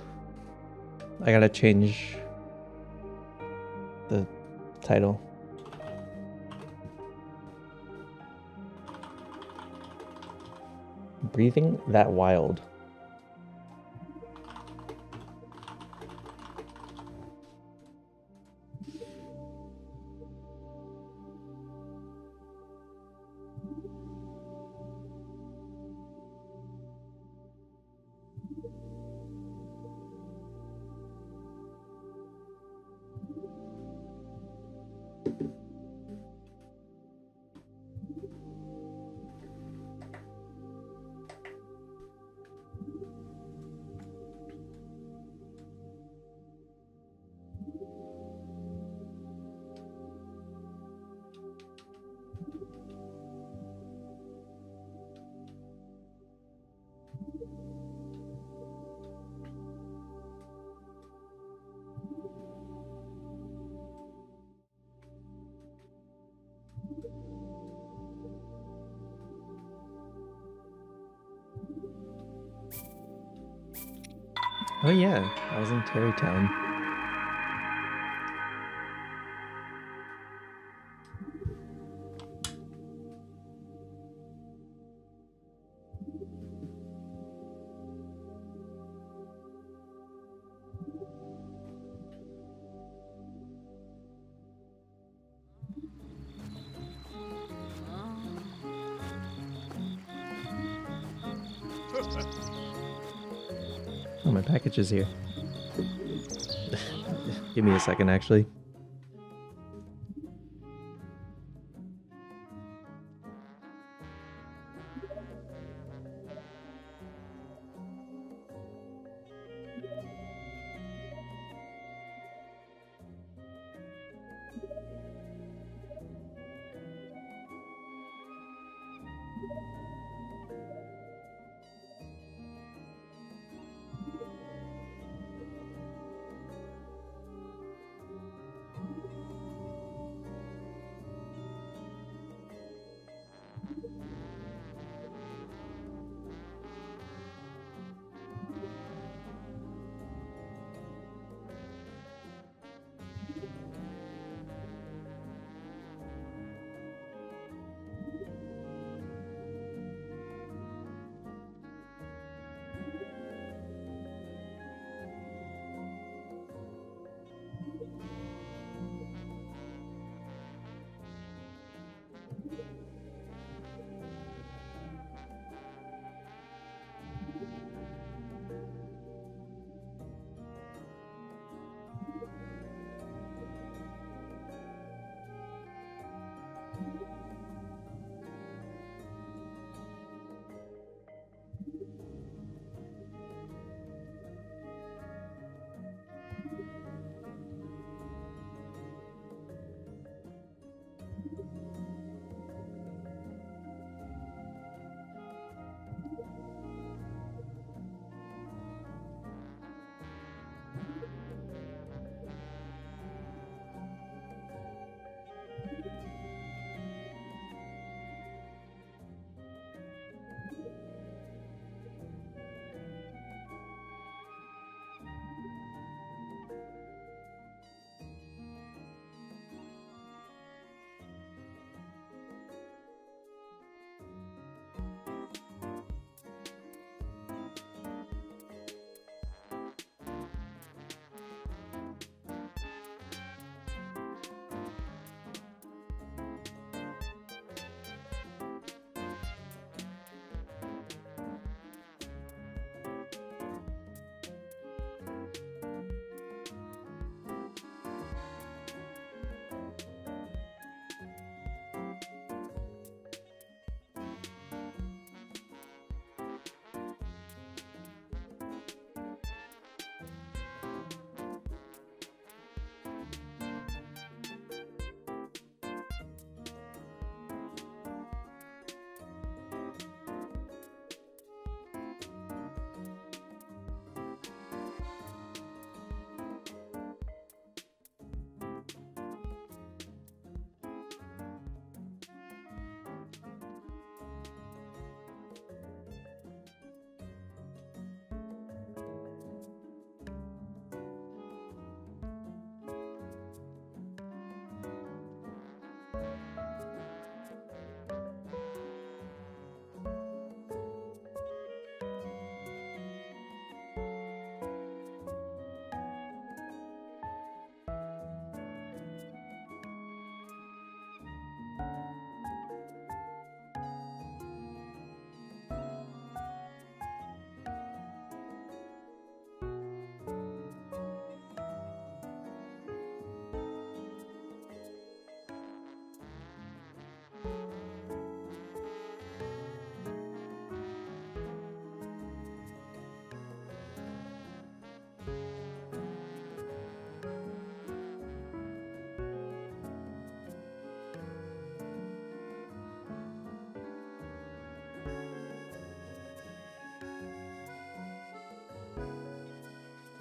I gotta change the title. Breathing that wild. Yeah, I was in Tarrey Town. Is here. Give me a second, actually.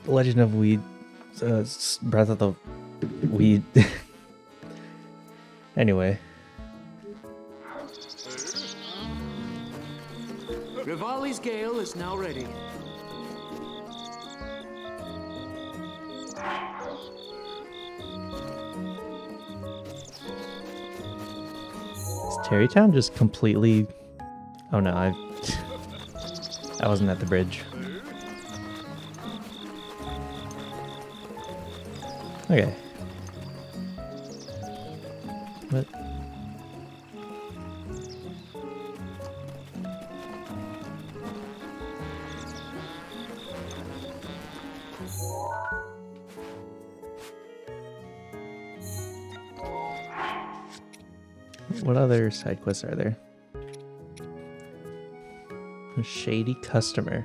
Legend of Weed, uh, Breath of the Weed. anyway. Revali's gale is now ready. Tarrey Town just completely? Oh no, I I wasn't at the bridge. Okay. Side quests are there? A shady customer.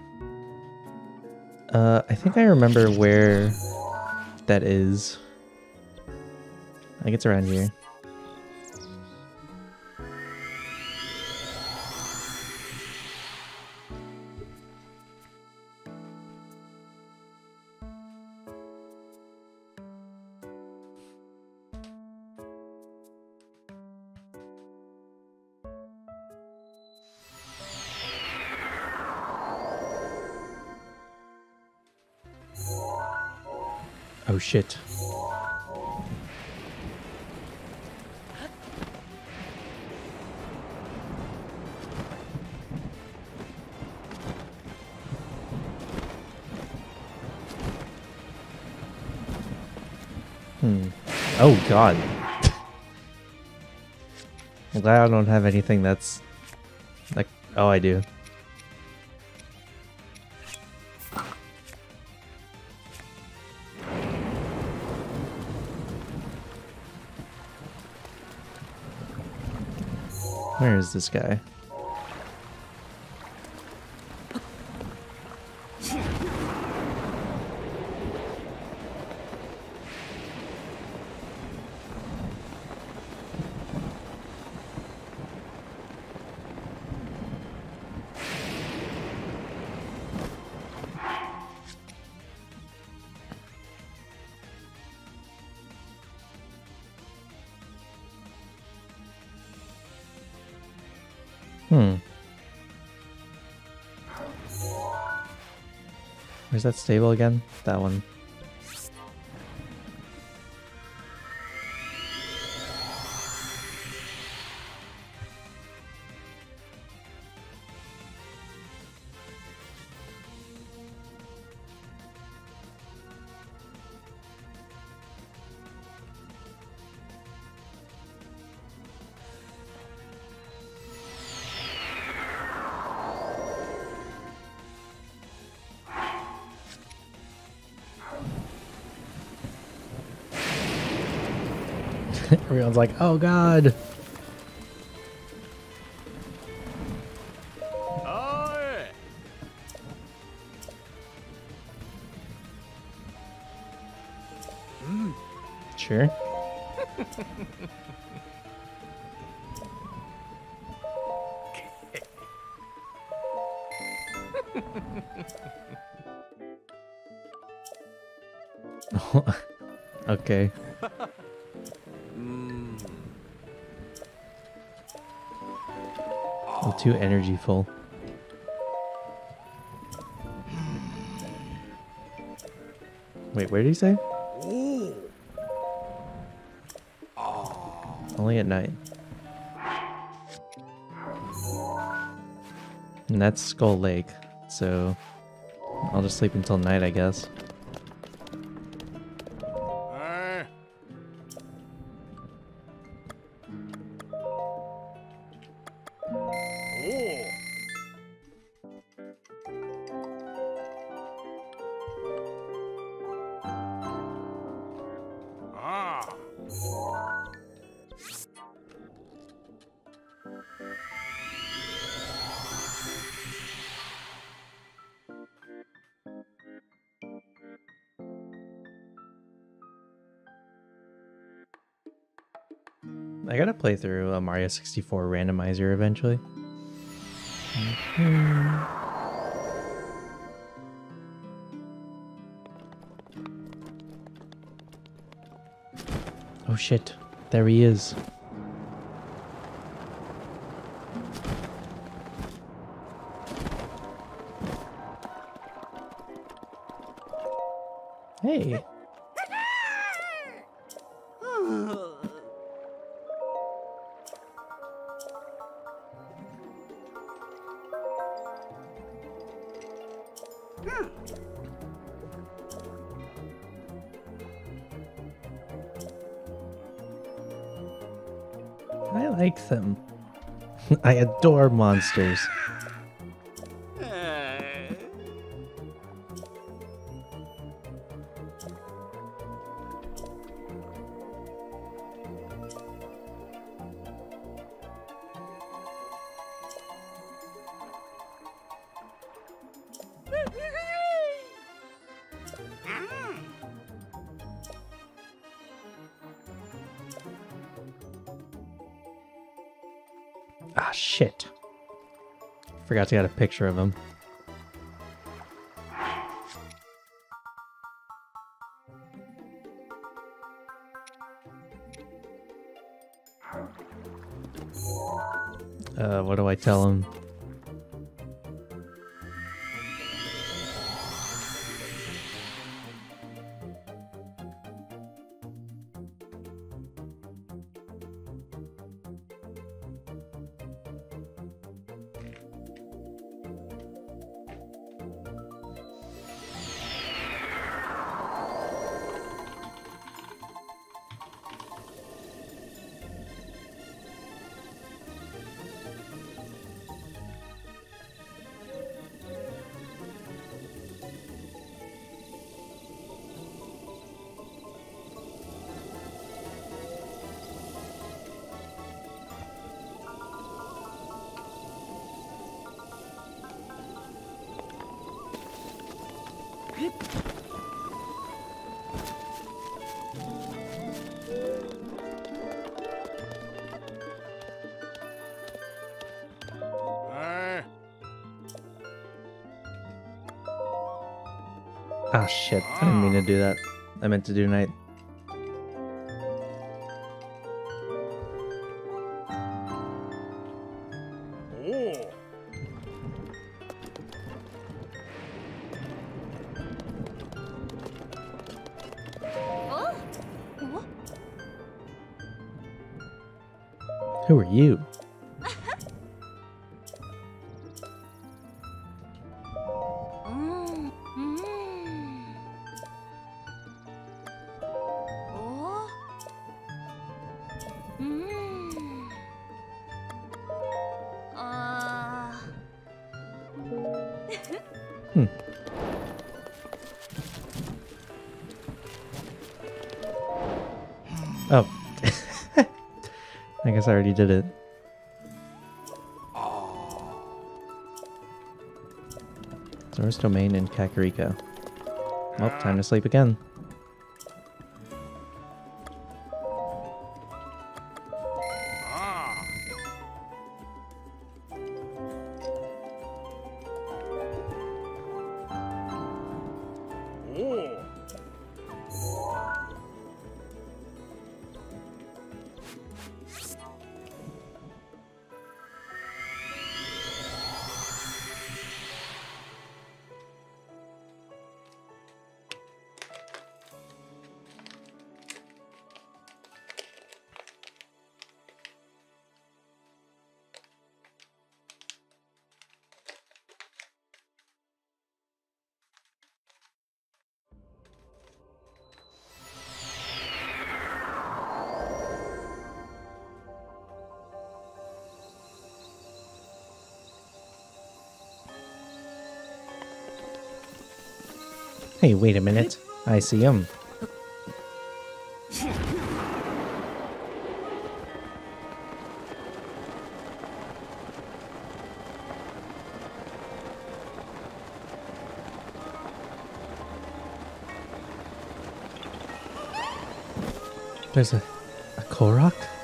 Uh, I think I remember where that is. I think it's around here. Shit. Hmm. Oh god. I'm glad I don't have anything that's like oh I do. Where is this guy? That stable again? That one. Everyone's like, oh god. Wait, where did he say? Only at night. And that's Skull Lake, so I'll just sleep until night, I guess. Through a Mario 64 randomizer eventually. Oh shit. There he is. Adore monsters. Ah, shit. Forgot to get a picture of him. Uh, what do I tell him? I meant to do night. Did it. Source domain in Kakariko. Well, time to sleep again. Minute. I see him. There's a, a Korok?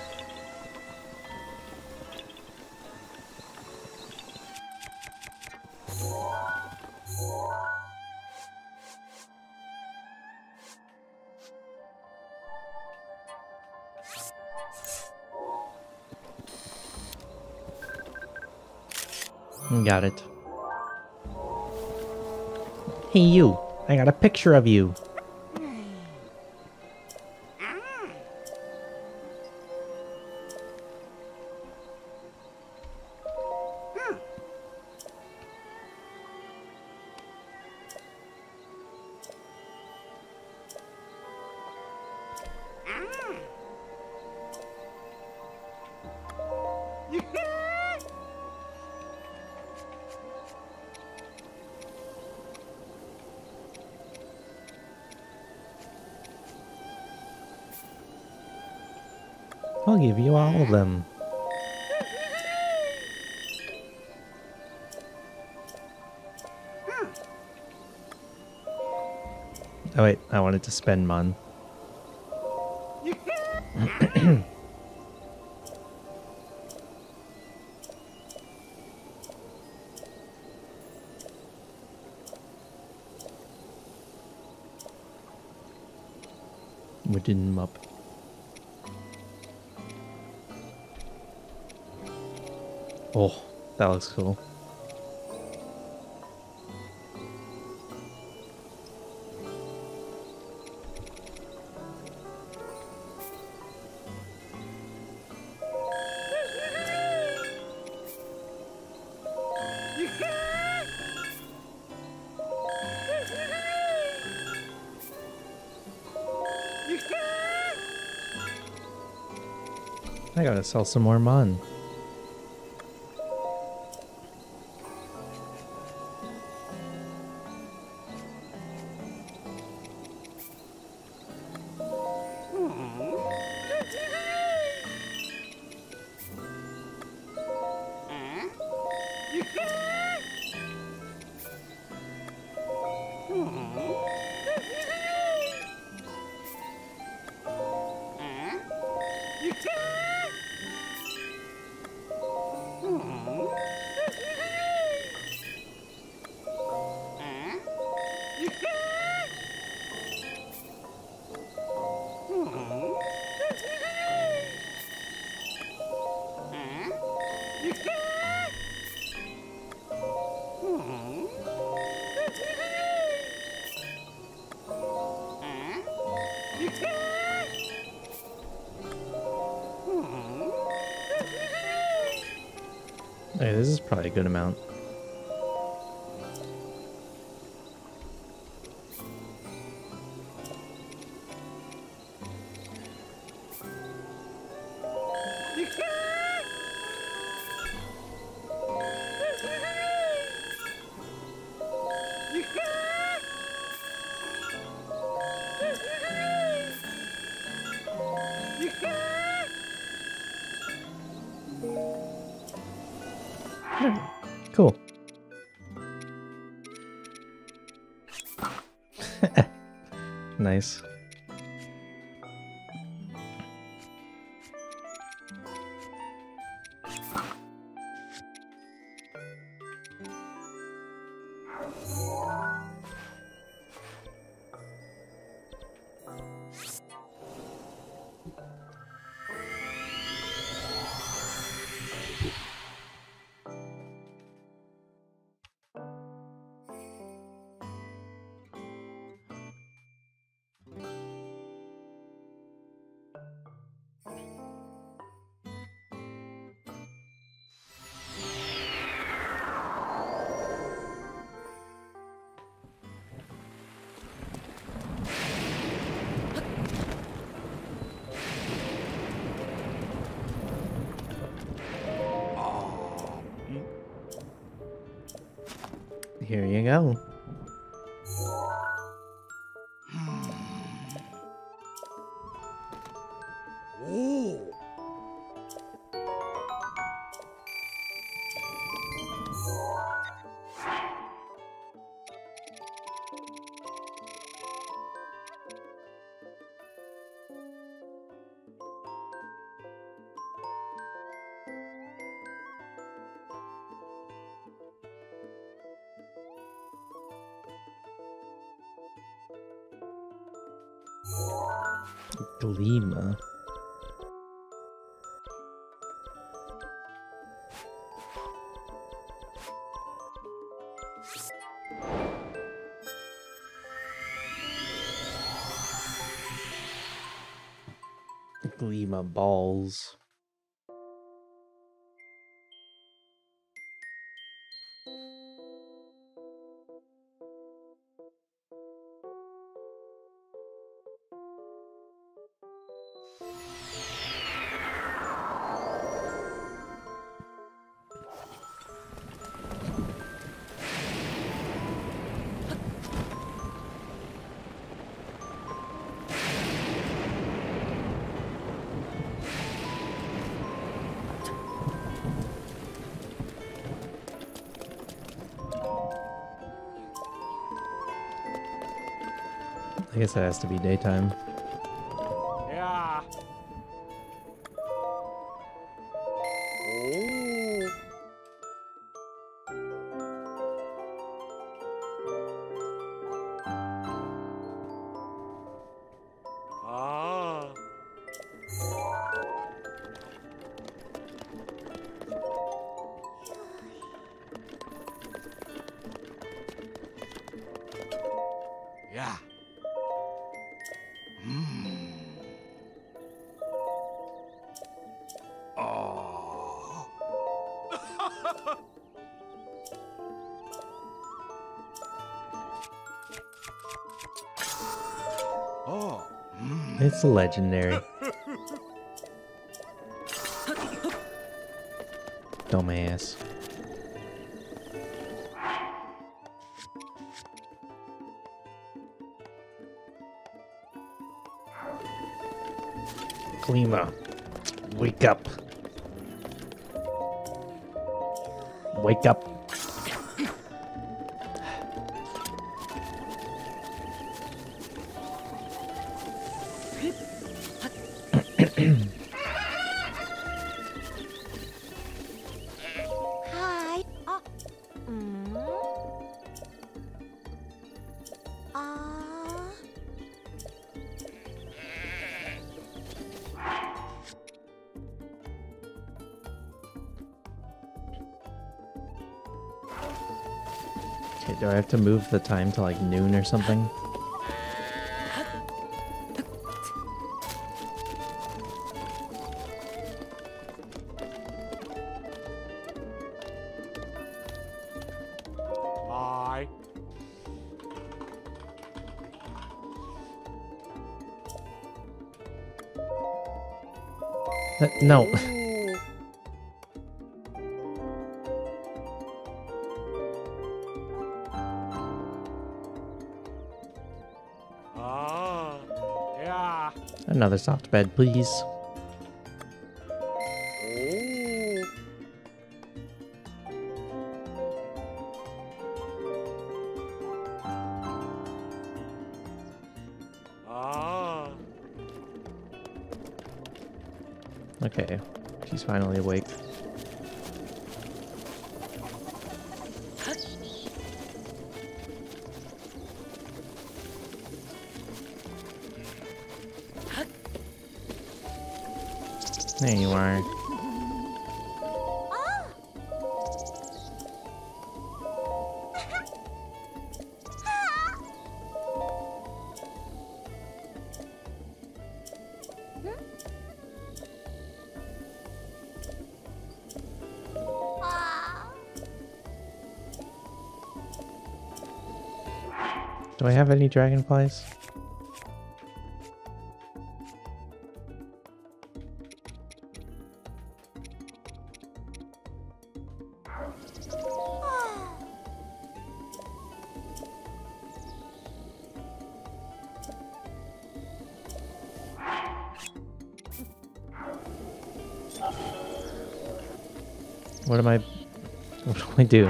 Picture of you. To spend mon. Wooden up. Oh, that looks cool. Sell some more mon. Nice. Lima. Lima balls. Guess it has to be daytime. It's legendary. Dumbass. Klima, wake up. Wake up. The time to like noon or something? Bye. Uh, no. Another soft bed, please. There you are. Do I have any dragonflies? Do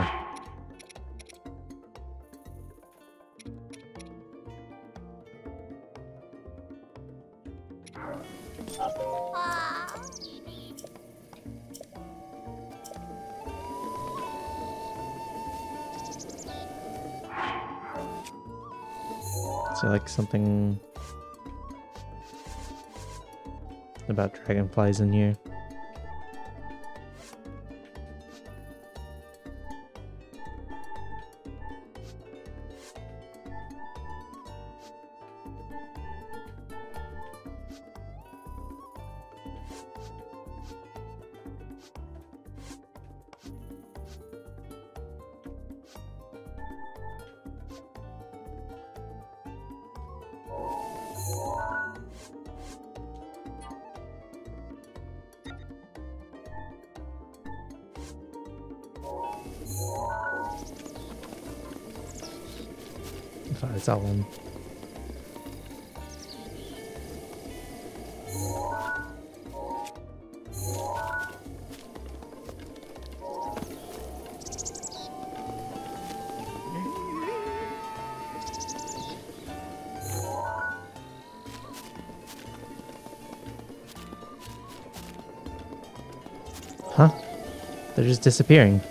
like something... About dragonflies in here? Veralzerung. Disappearing.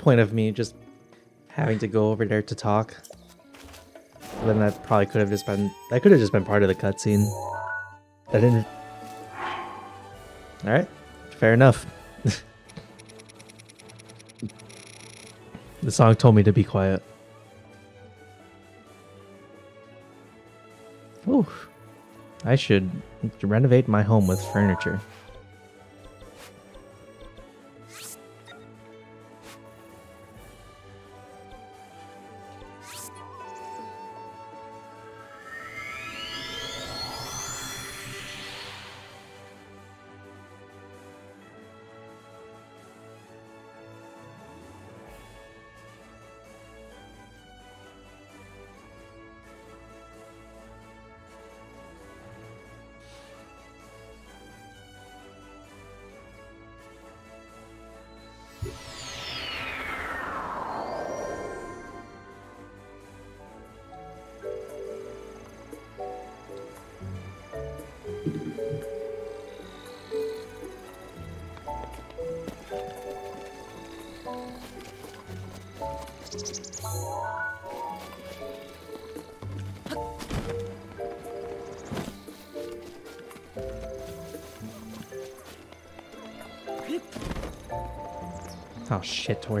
Point of me just having to go over there to talk? Then that probably could have just been that could have just been part of the cutscene. I didn't. All right, fair enough. the song told me to be quiet. Ooh, I should renovate my home with furniture.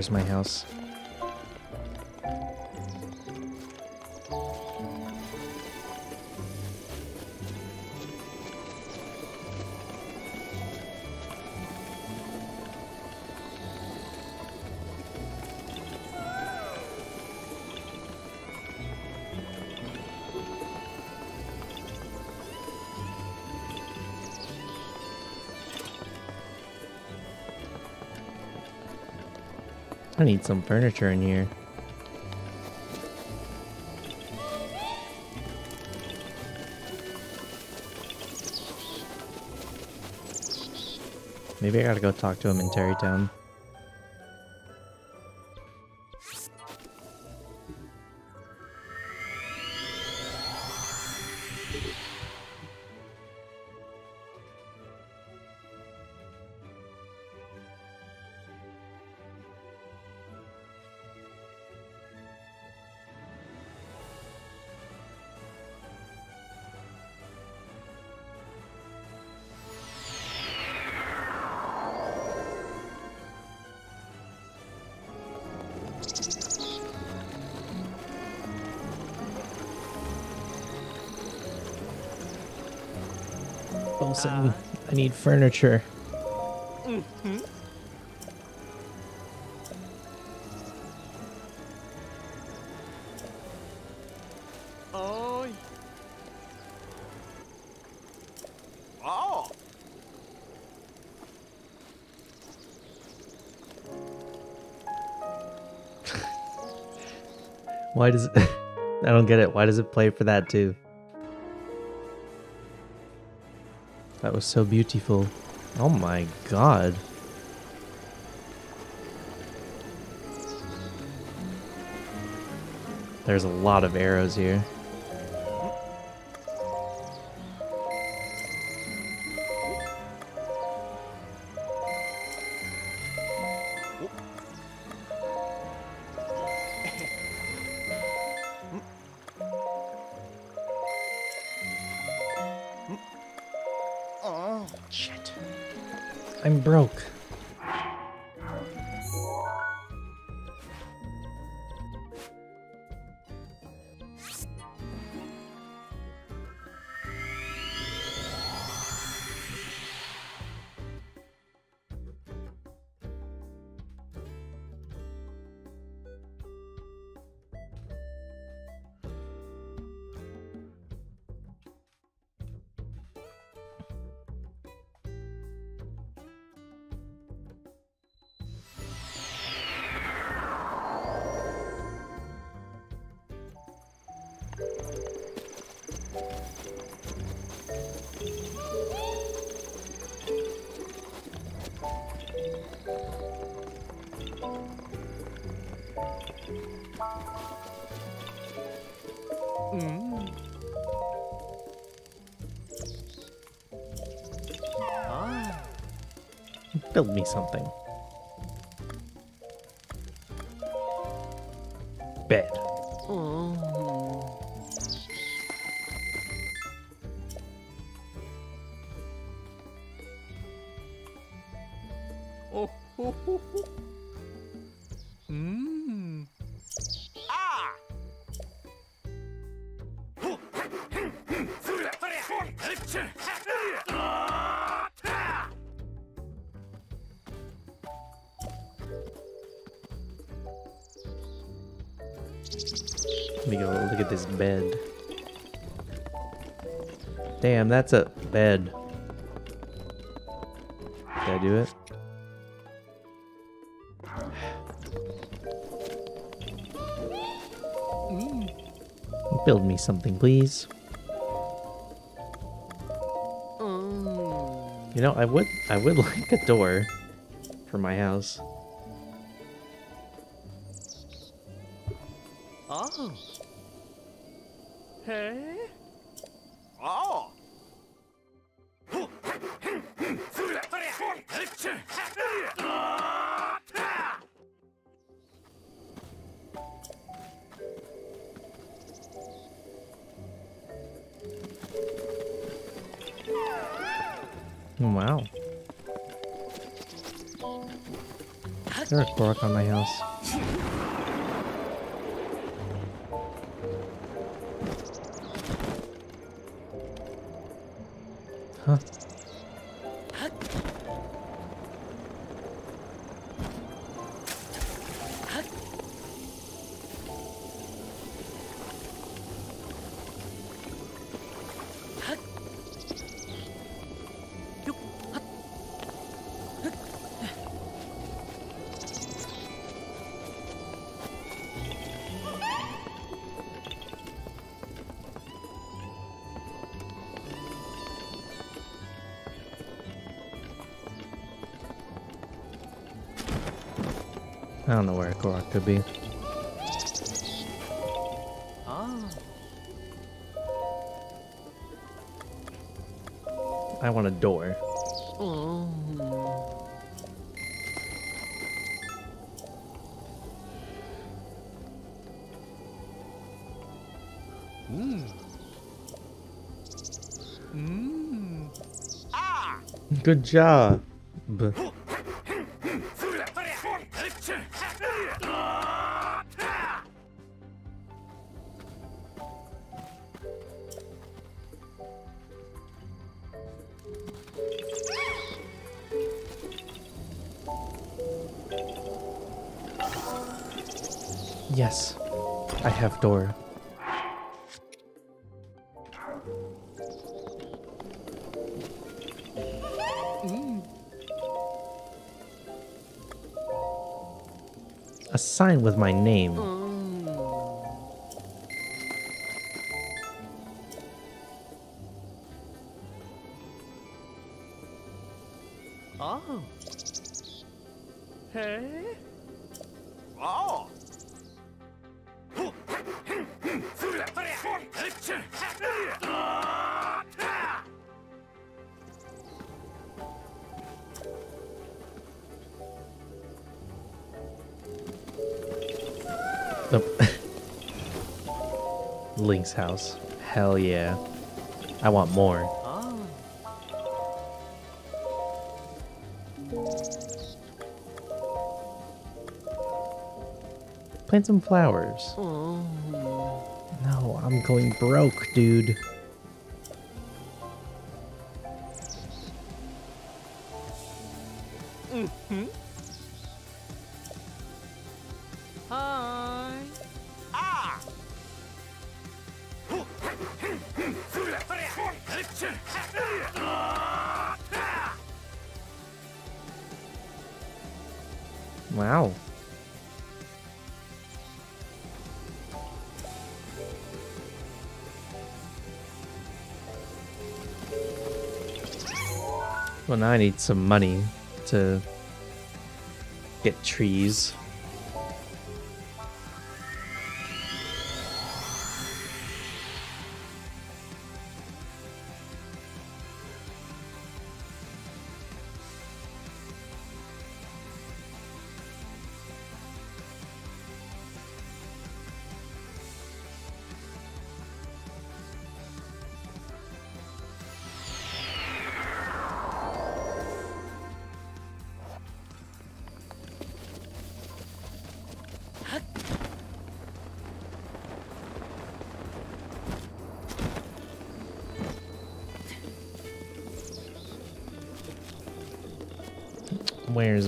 Where's my house? Need some furniture in here. Maybe I gotta go talk to him in Tarrey Town. need furniture. Oh. Oh. Why does it, I don't get it. Why does it play for that too? That was so beautiful. Oh my god. There's a lot of arrows here. Bed. Oh. oh, ho, ho, Damn, that's a bed. Did I do it? Build me something, please. Mm. You know, I would I would like a door for my house. Could be. Ah. I want a door. Mmm. Ah! Good job. Door. A sign with my name. More. Plant some flowers. Oh. No, I'm going broke, dude. Now I need some money to get trees.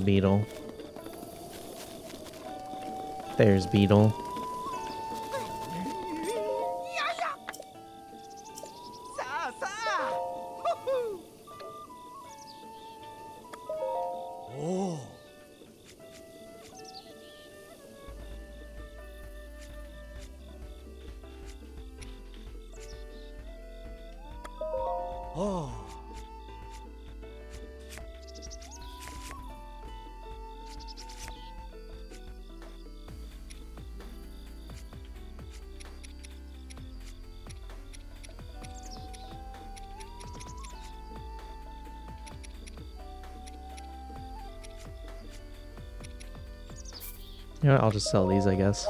Beedle? There's Beedle. I'll just sell these, I guess.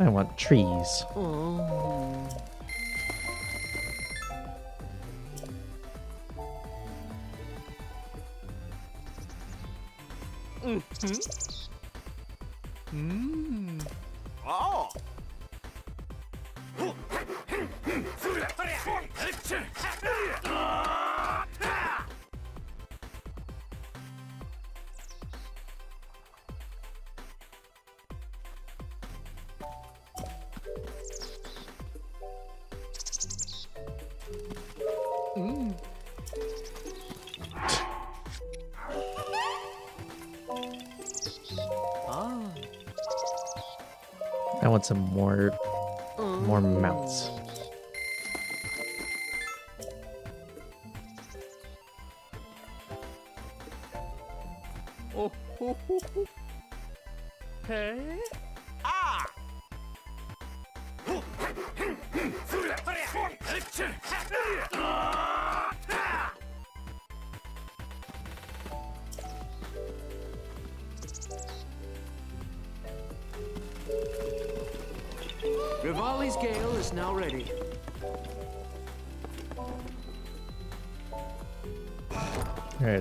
I want trees. Oh.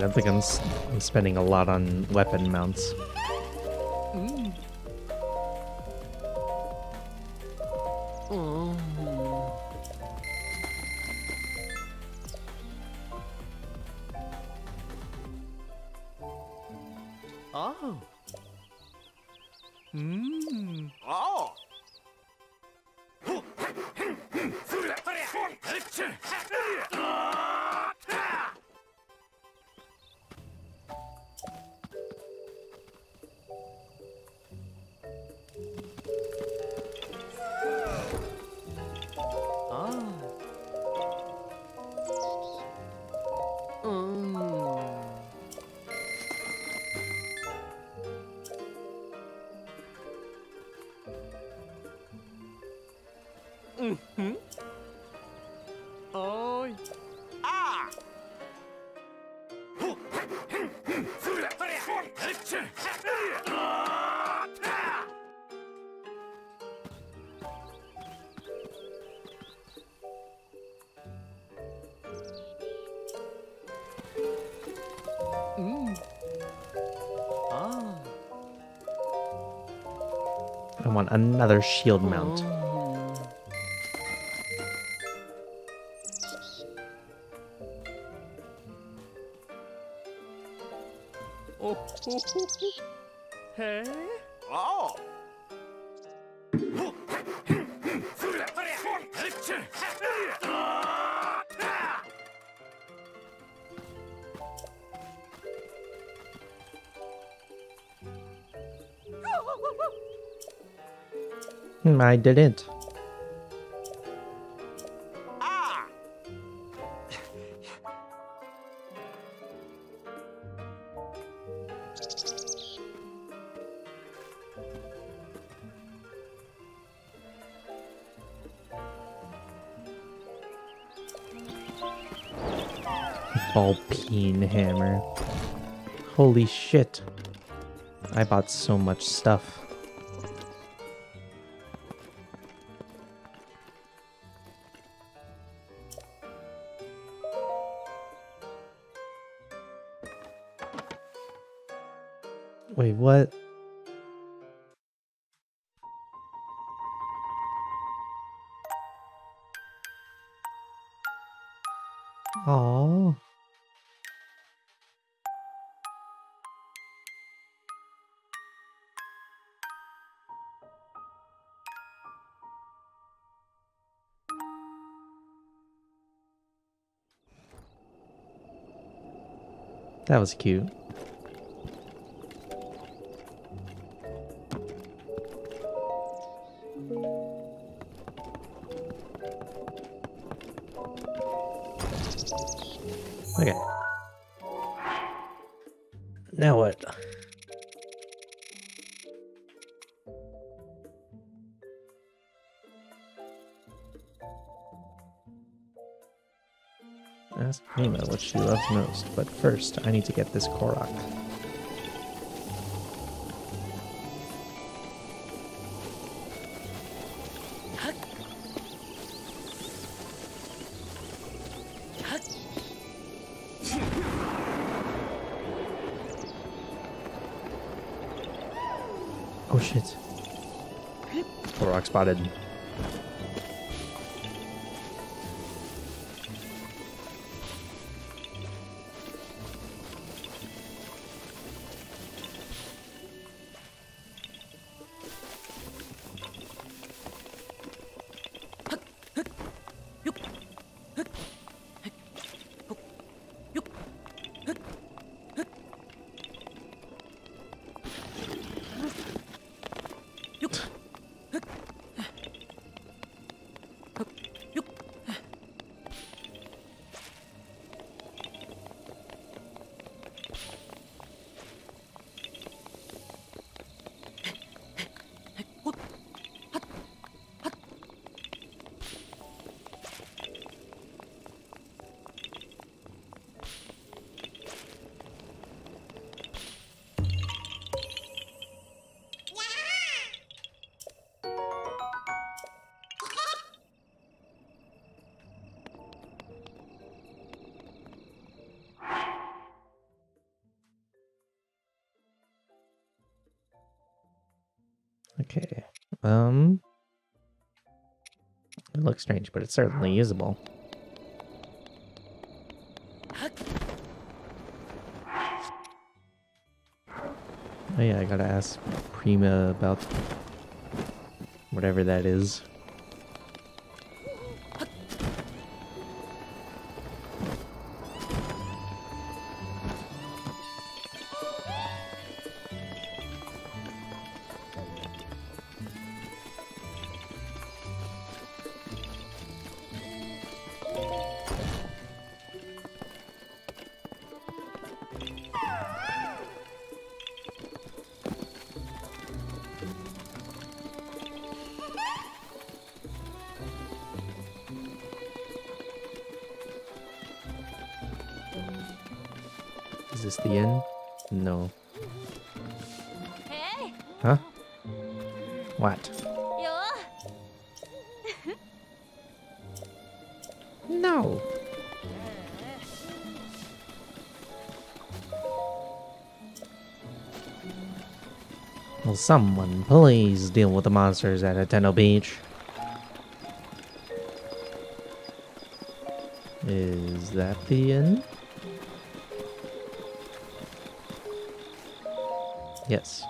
I think I'm, s- I'm spending a lot on weapon mounts. Another shield mount. Oh. Hmm, I didn't. Ball peen hammer. Holy shit. I bought so much stuff. That was cute. Most, but first I need to get this Korok. Looks strange, but it's certainly usable. Oh yeah, I gotta ask Prima about whatever that is. Is this the end? No. Hey, Huh? What? Someone please deal with the monsters at Hateno Beach? Is that the end? Yes.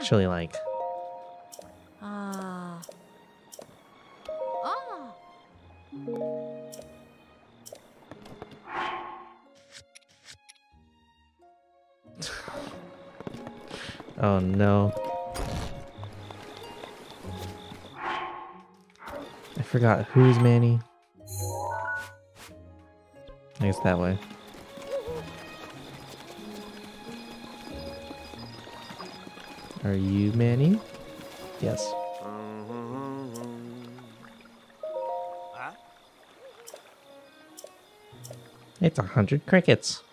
Actually like? Ah. Ah. Oh no. I forgot who's Manny. I guess that way. Are you Manny? Yes. It's a hundred crickets.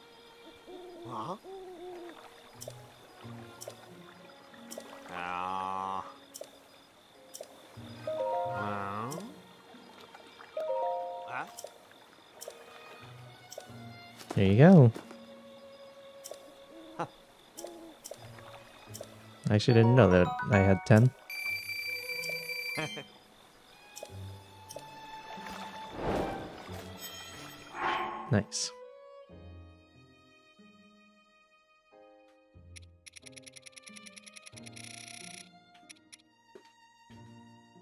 There you go. Actually didn't know that I had 10. nice.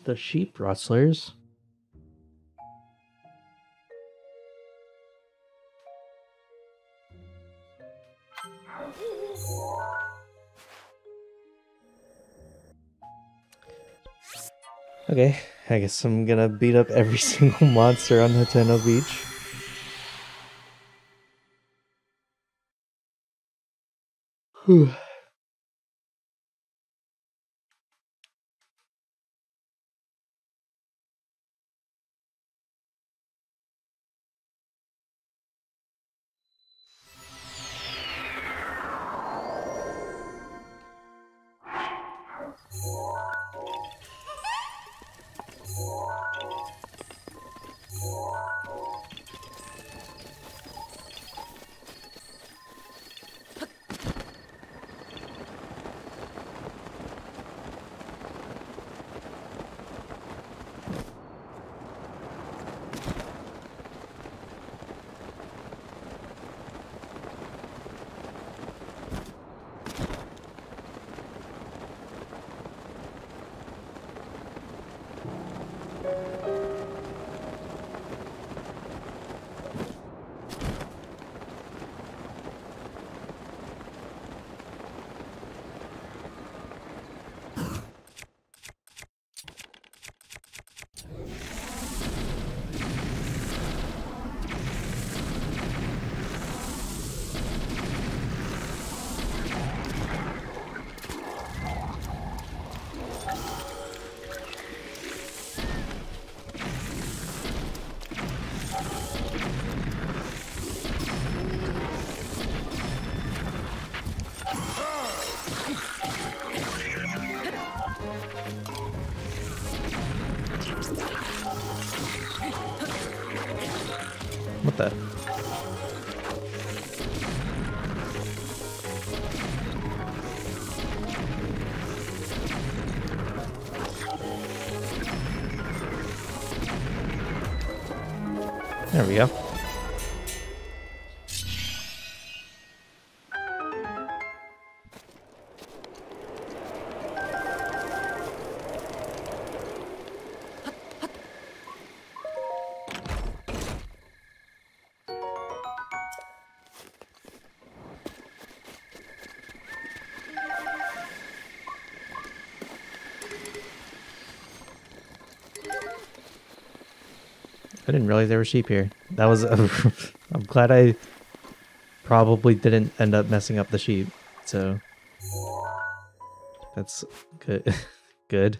The sheep rustlers. Okay, I guess I'm gonna beat up every single monster on Hateno Beach. Whew. Realize there were sheep here. That was. I'm glad I probably didn't end up messing up the sheep. So that's good. good.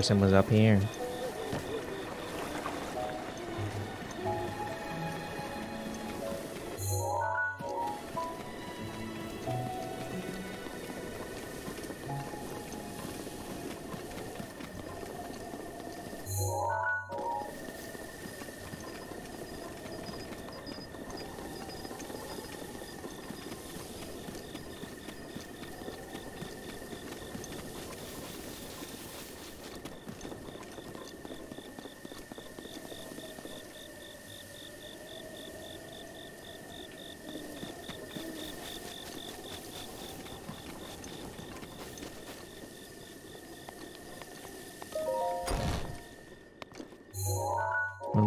Person was up here. What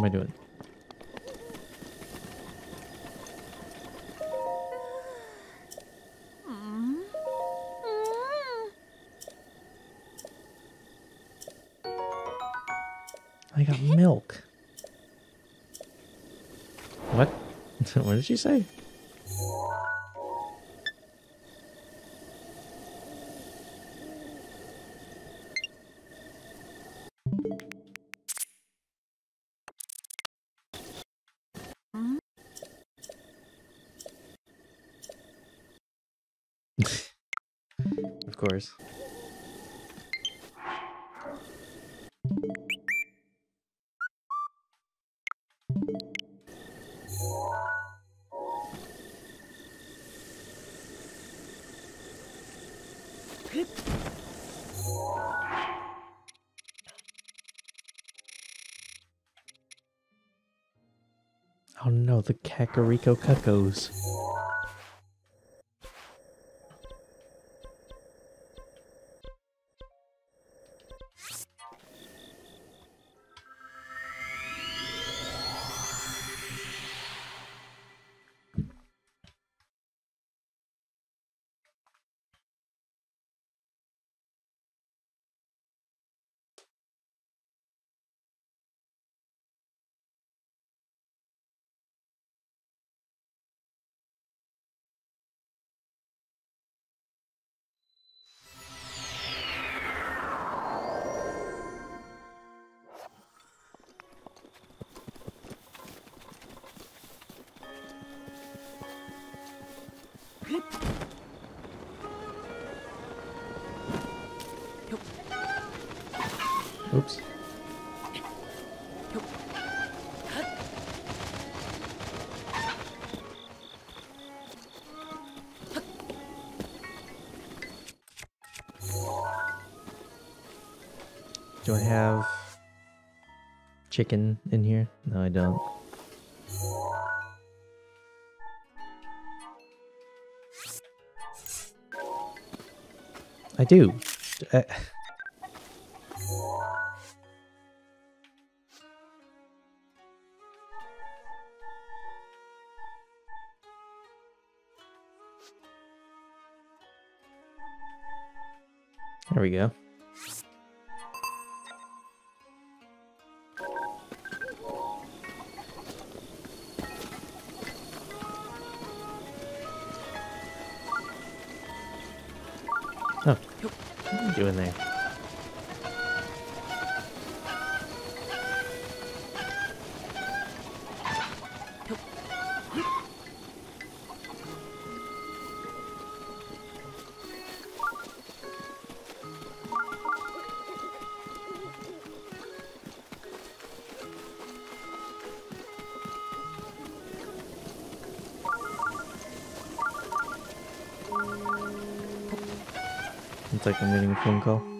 am I doing? I got milk. What? what did she say? Kakariko Cuckoos. chicken in here? No, I don't. I do. Uh, 身高。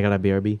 I got a BRB.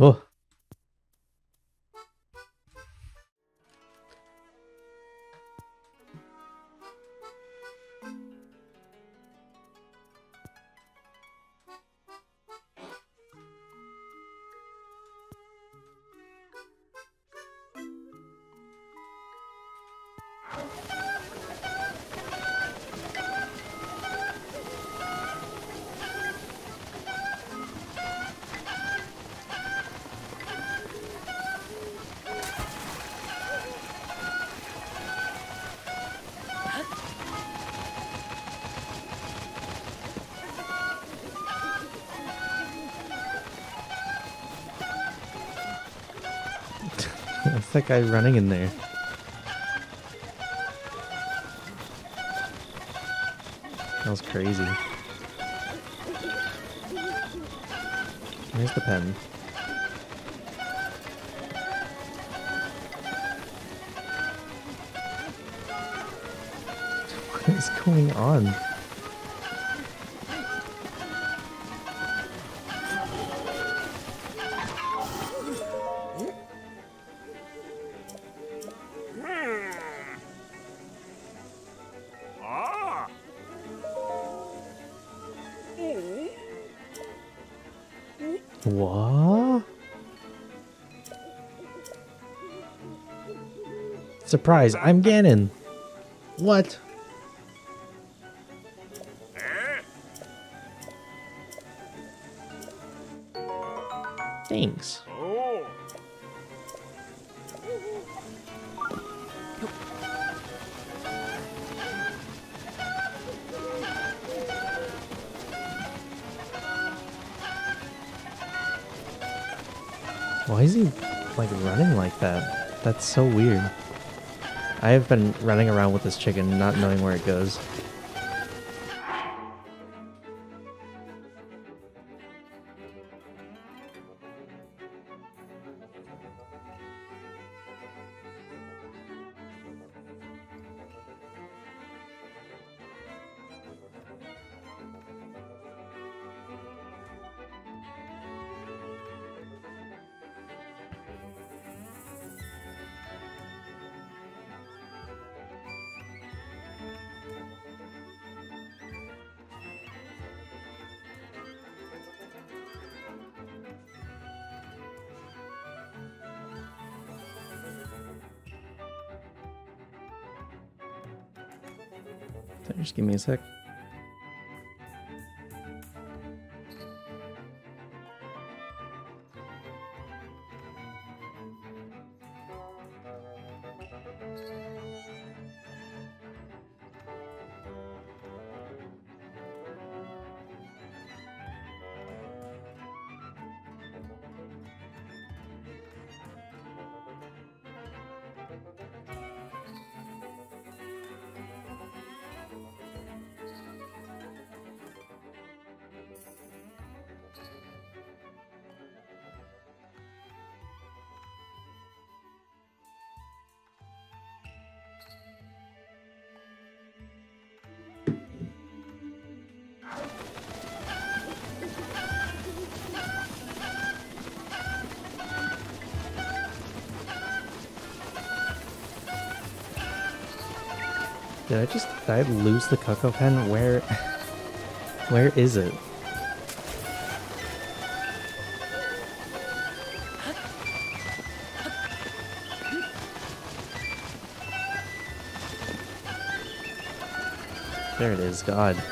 Oh. What's that guy running in there? That was crazy. Where's the pen? What is going on? Surprise, I'm Ganon. What? Thanks. Why is he like running like that? That's so weird. I have been running around with this chicken, not knowing where it goes. Give me a sec. I just did I lose the Cucco pen? Where where is it? There it is, God.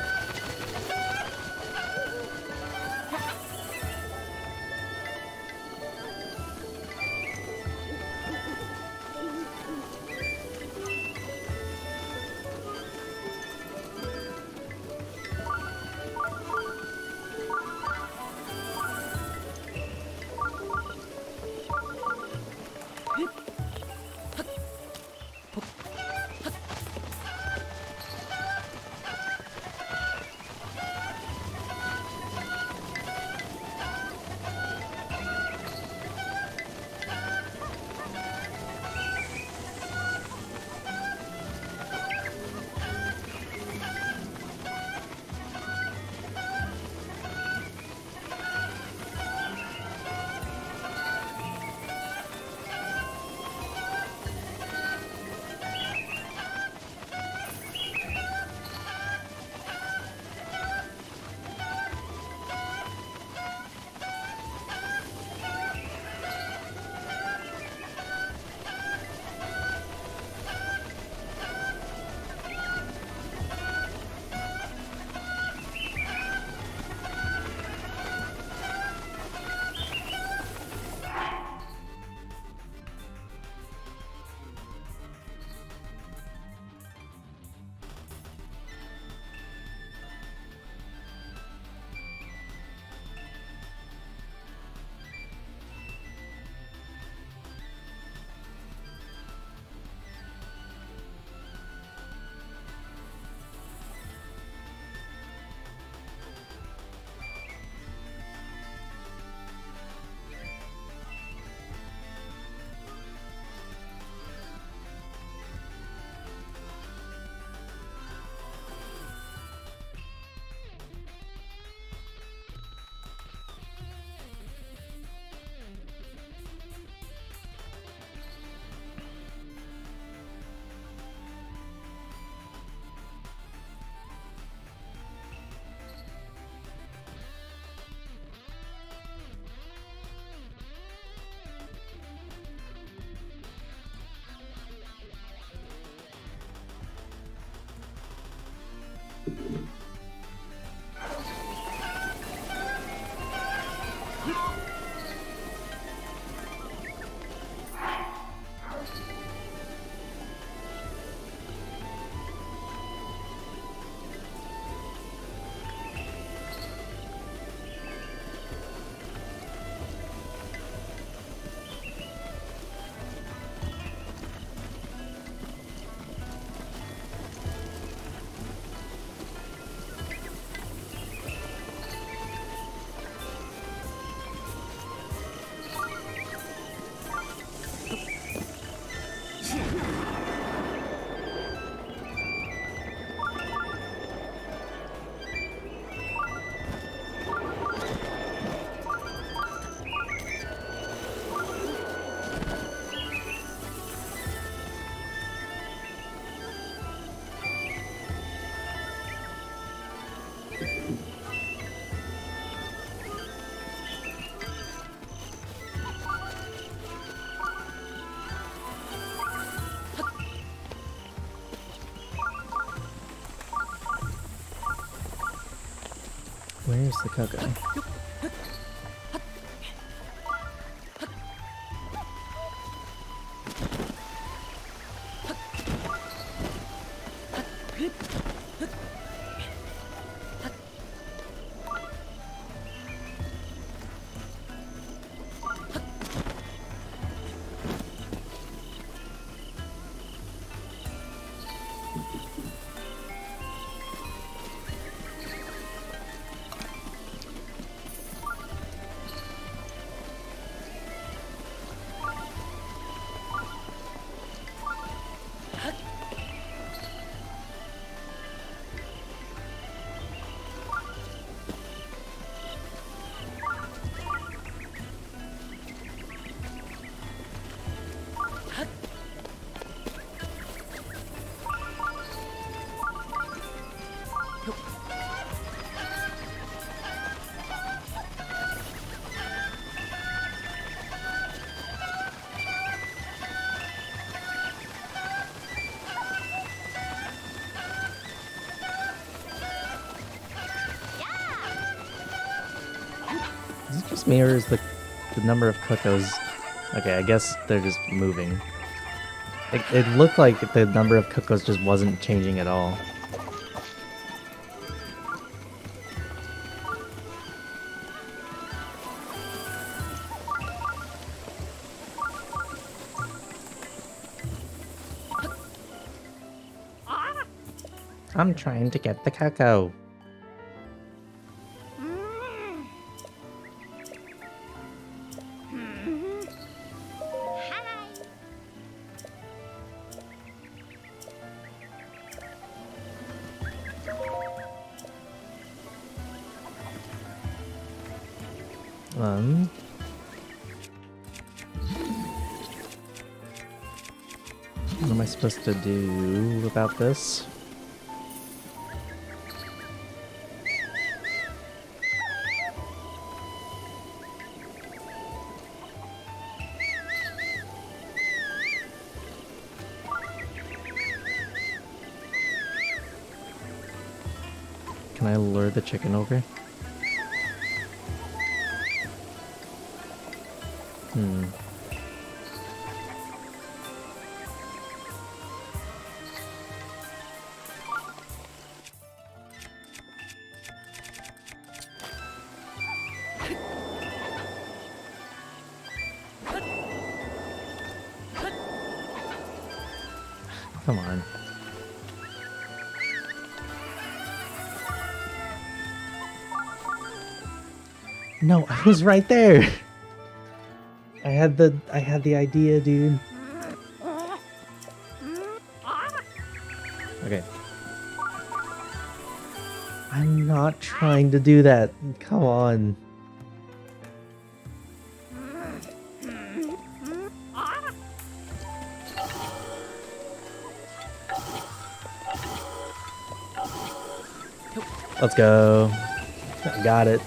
Where's the Cucco? Is the, the number of Cuccos... Okay, I guess they're just moving. It, it looked like the number of Cuccos just wasn't changing at all. I'm trying to get the Cucco. To do about this? Can I lure the chicken over? Was right there. I had the I had the idea, dude. Okay. I'm not trying to do that. Come on. Let's go. I got it.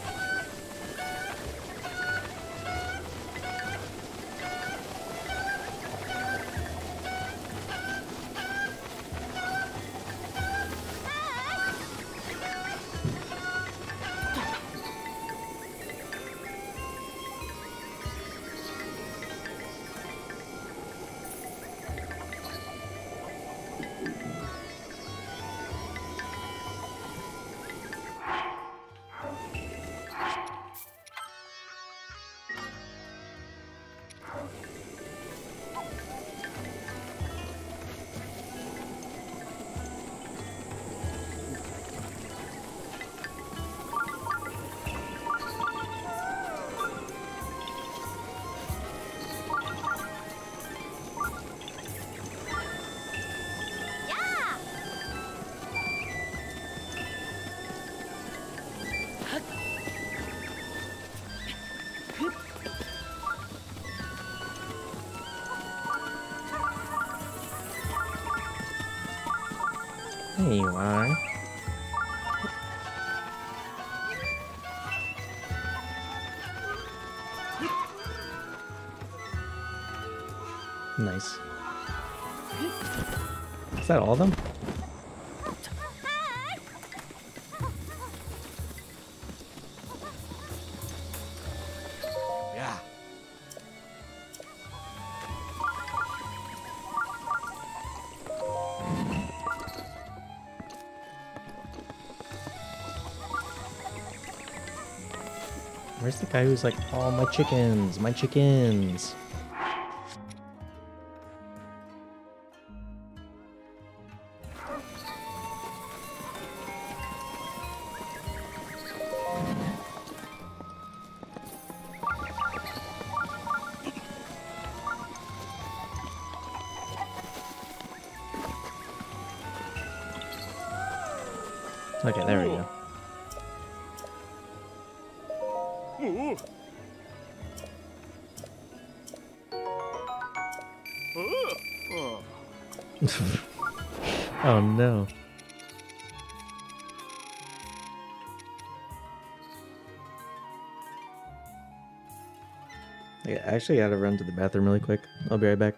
Where's the guy who's like, oh, my chickens, my chickens? Actually gotta run to the bathroom really quick. I'll be right back.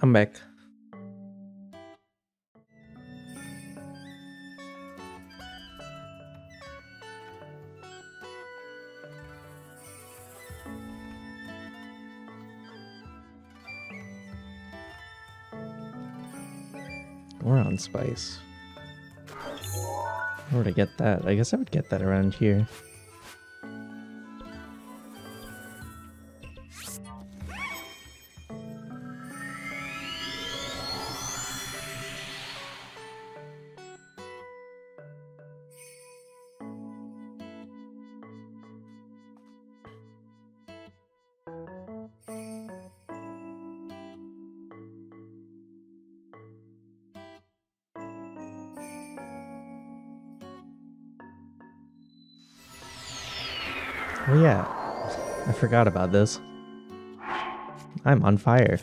I'm back. We're on spice. Where would I get that? I guess I would get that around here. Forgot about this. I'm on fire.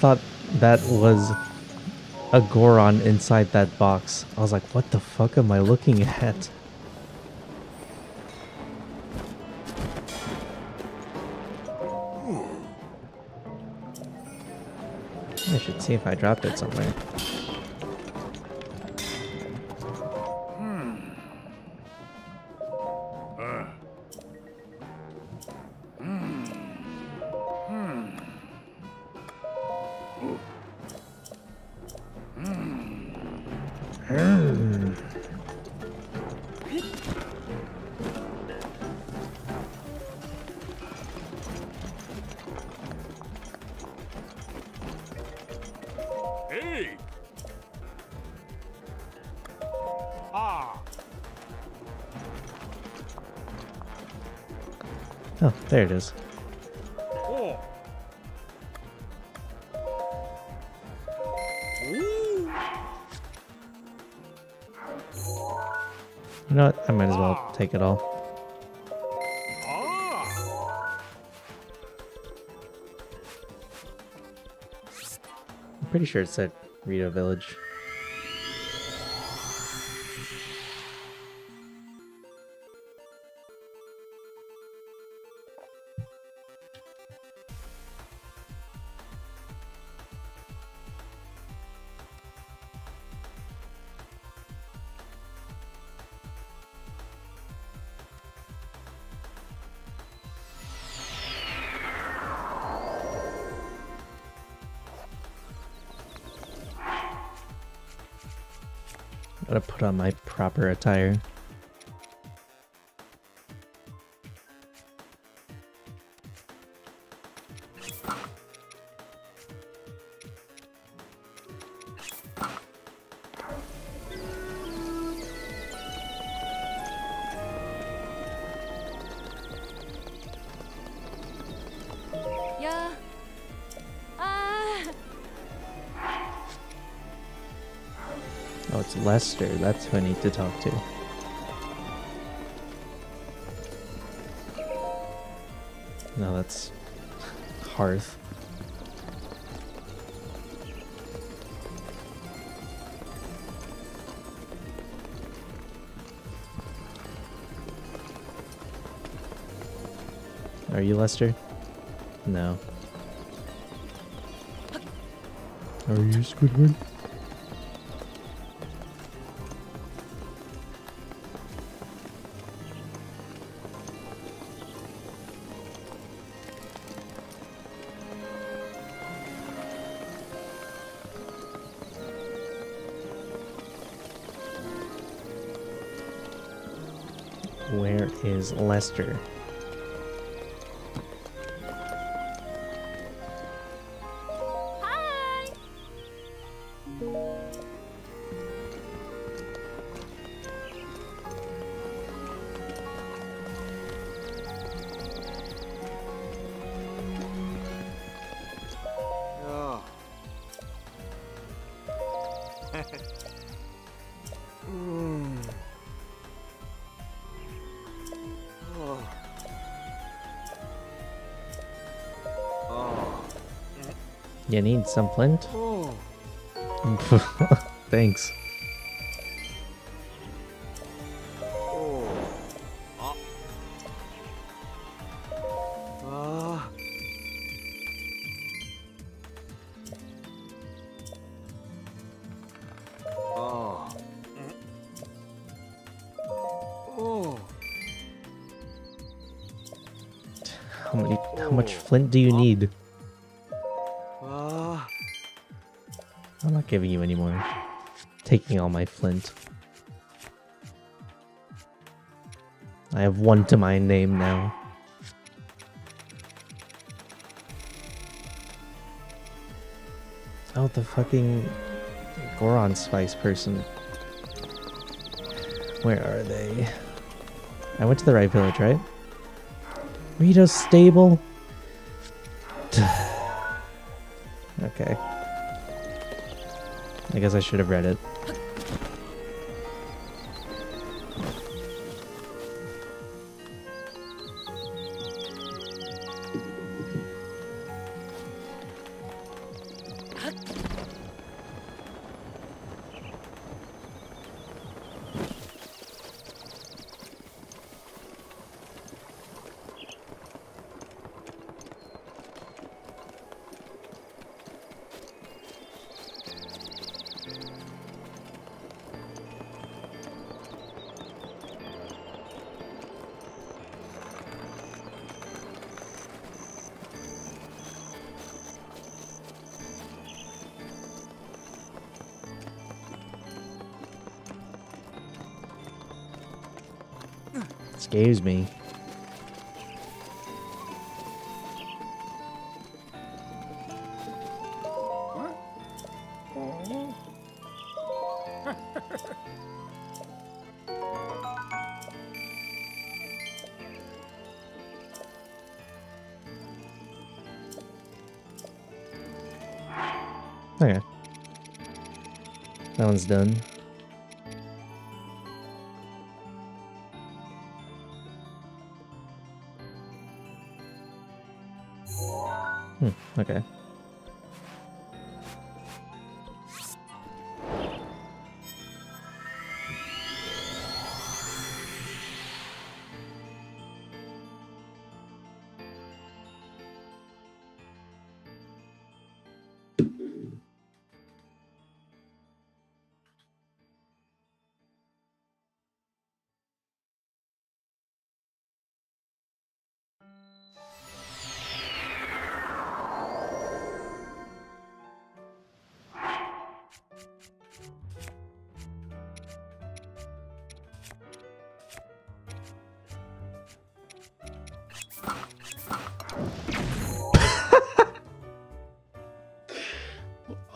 Thought that was a Goron inside that box. I was like, what the fuck am I looking at? I should see if I dropped it somewhere. There it is. You know what? I might as well take it all. I'm pretty sure it said Rito Village. My proper attire. Lester. That's who I need to talk to. No, that's Hearth. Are you Lester? No. Are you Squidward? Is need some flint? Thanks. How many? How much flint do you need? Giving you any more. Taking all my flint. I have one to my name now. Oh, the fucking Goron Spice person. Where are they? I went to the right village, right? Rito's stable? I guess I should have read it. Excuse me. Okay. That one's done.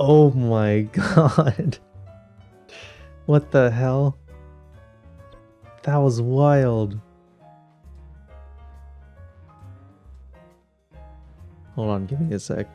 Oh my god. What the hell? That was wild. Hold on, give me a sec.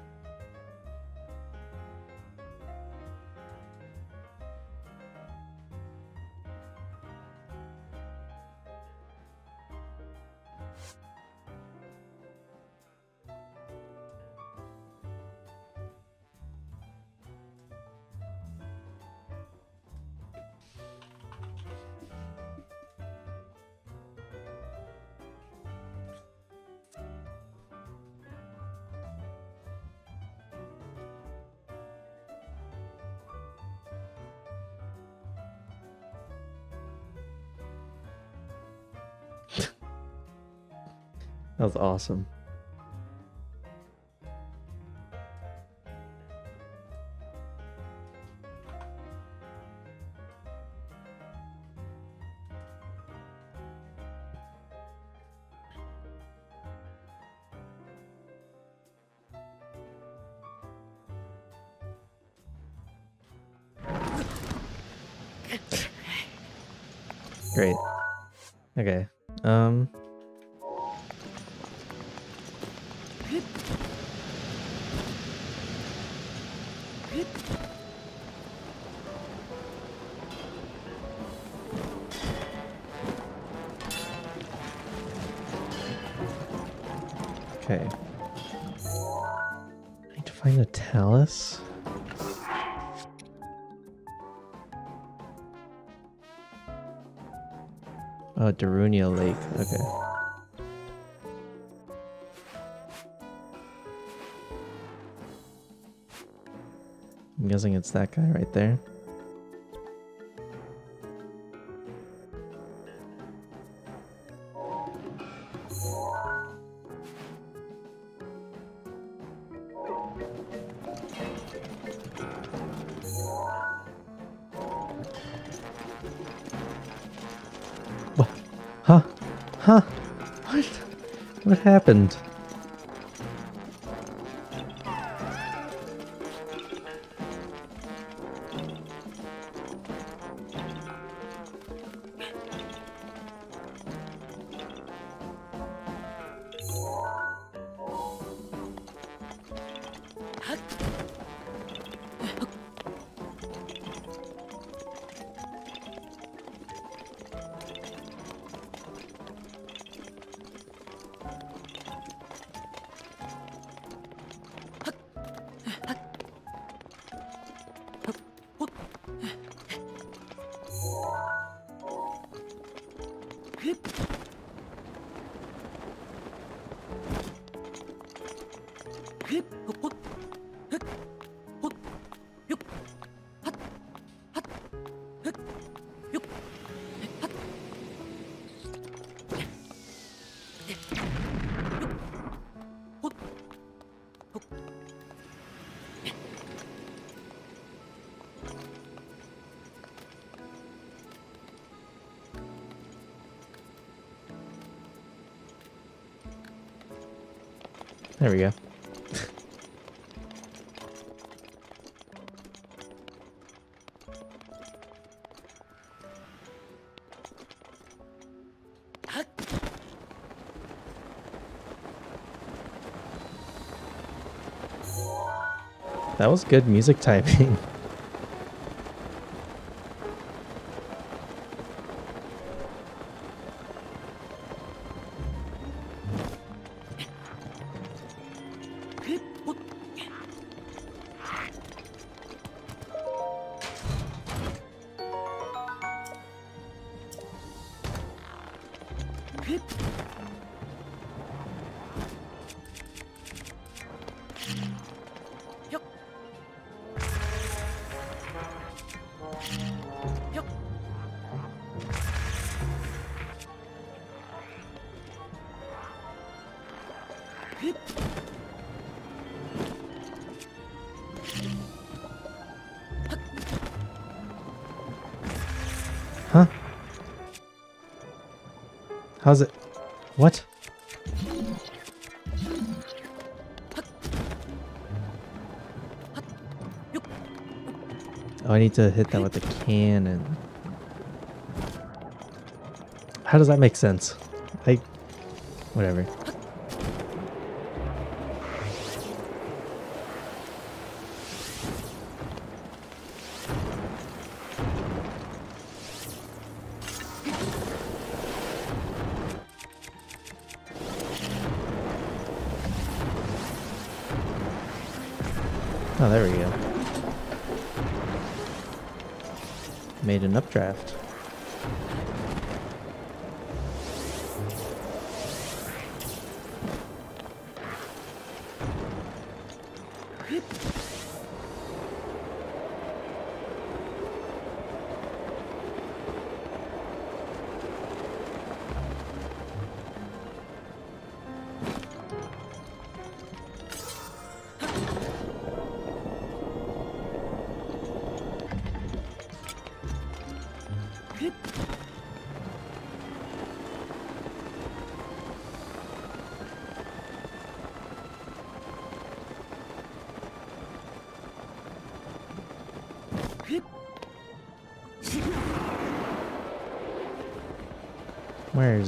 Awesome. Guessing it's that guy right there. What? Huh? Huh? What? What happened? Good music typing. need to hit that with a cannon. How does that make sense? I... Whatever. Oh, there we go. Made an updraft.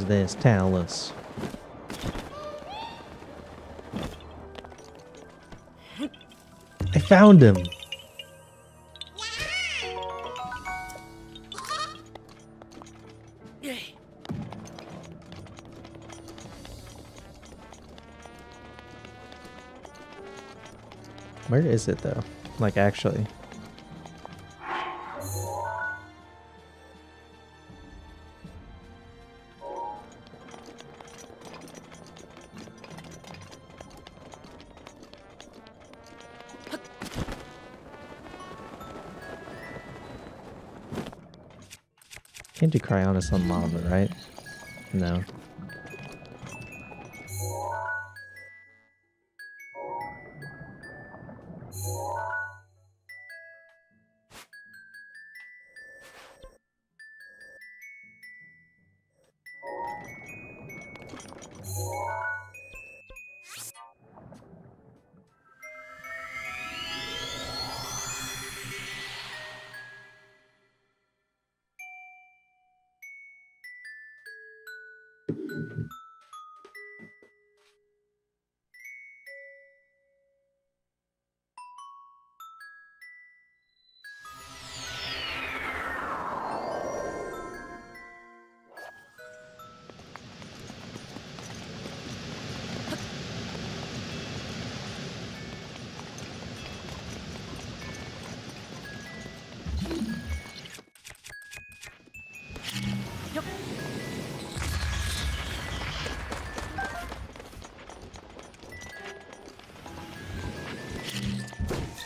Where's this talus? I found him. Where is it though? Like actually. On lava, right? No.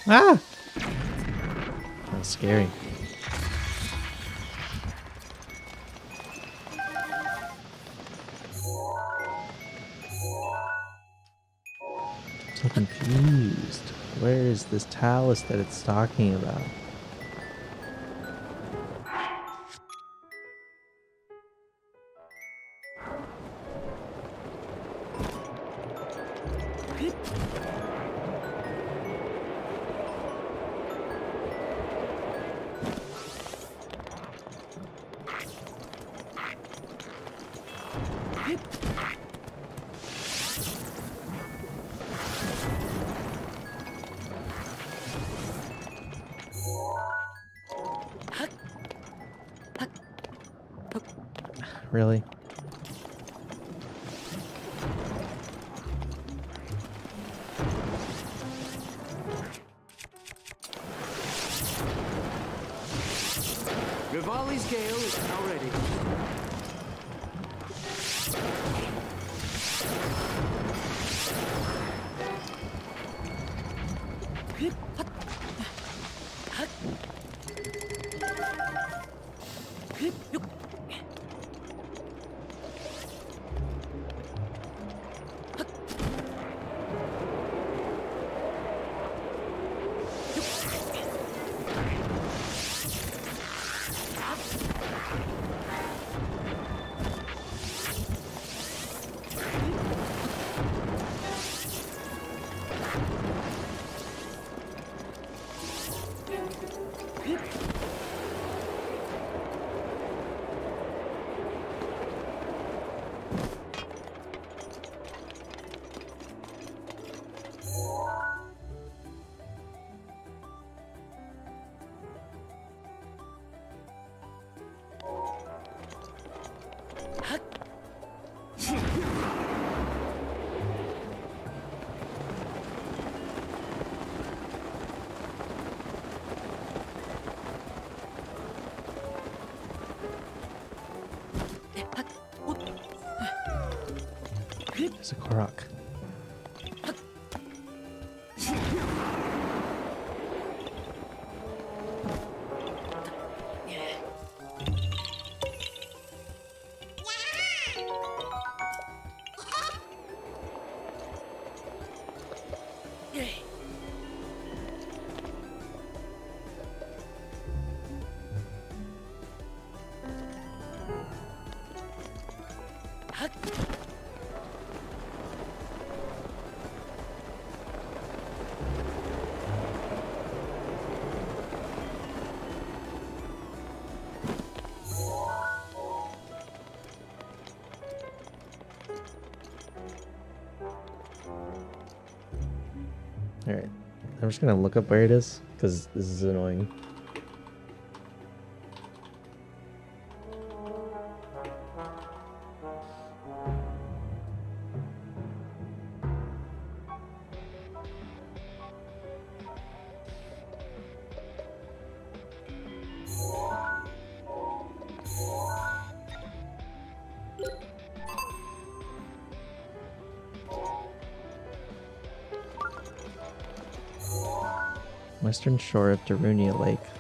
Ah! That's scary. So confused. Where is this talus that it's talking about? I'm just gonna look up where it is, because this is annoying. Western shore of Darunia Lake.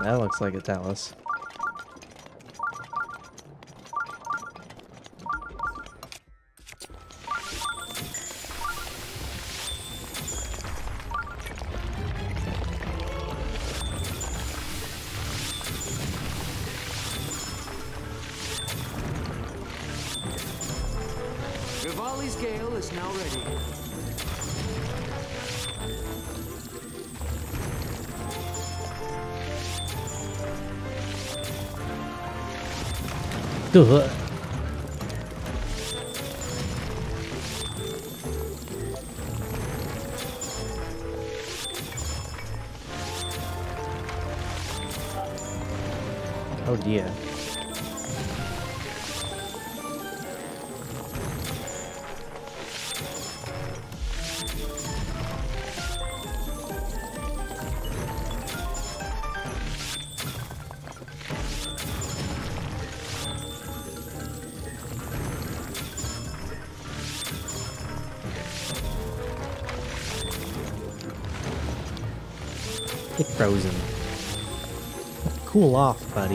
That looks like a Talus. Duh. Off, buddy.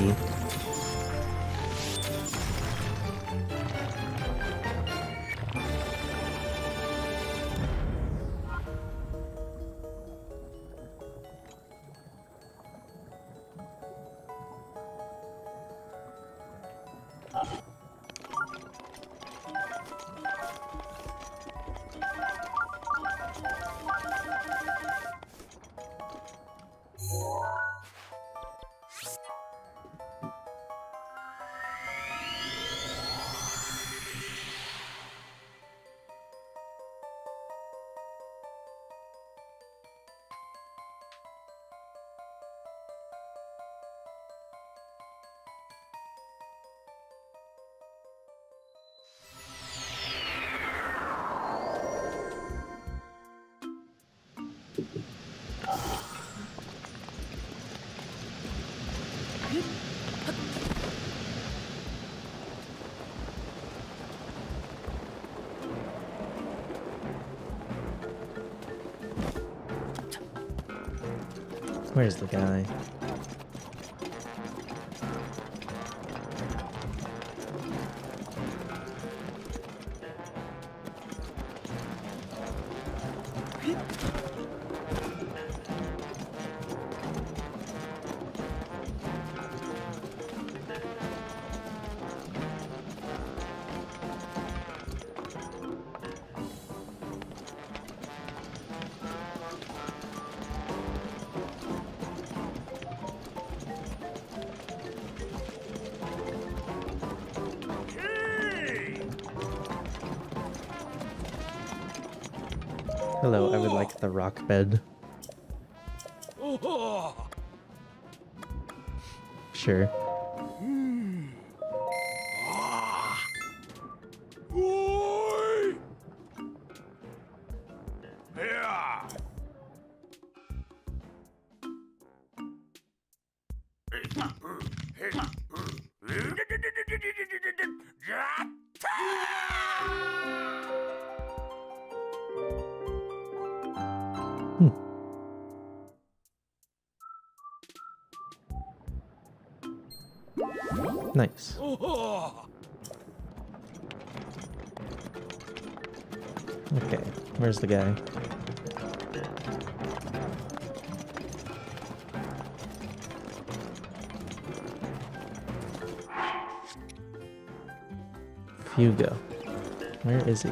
Where's the guy? Rock bed. Sure. Where's the guy? Hugo. Where is he?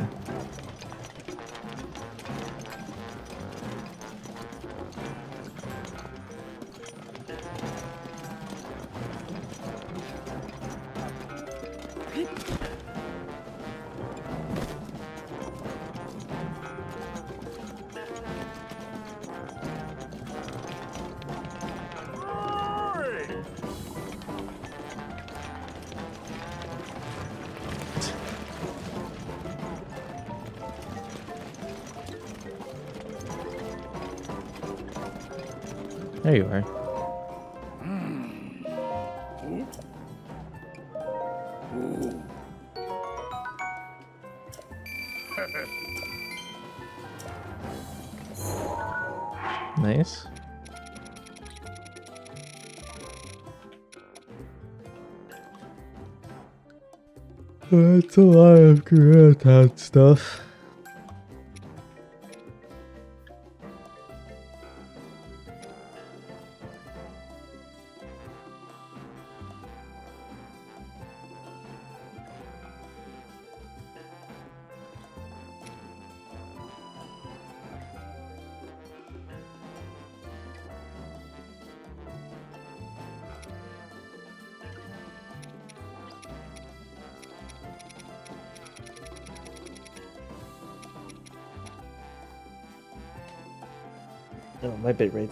Koreatown stuff.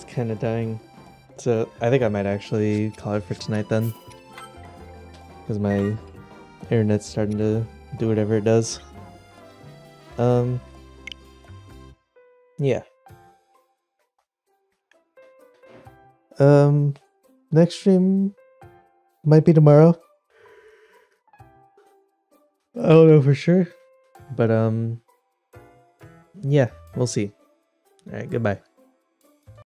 Bitrate's kind of dying. So I think I might actually call it for tonight then. Because my internet's starting to do whatever it does. Um. Yeah. Um. Next stream might be tomorrow. I don't know for sure. But, um. Yeah, we'll see. Alright, goodbye.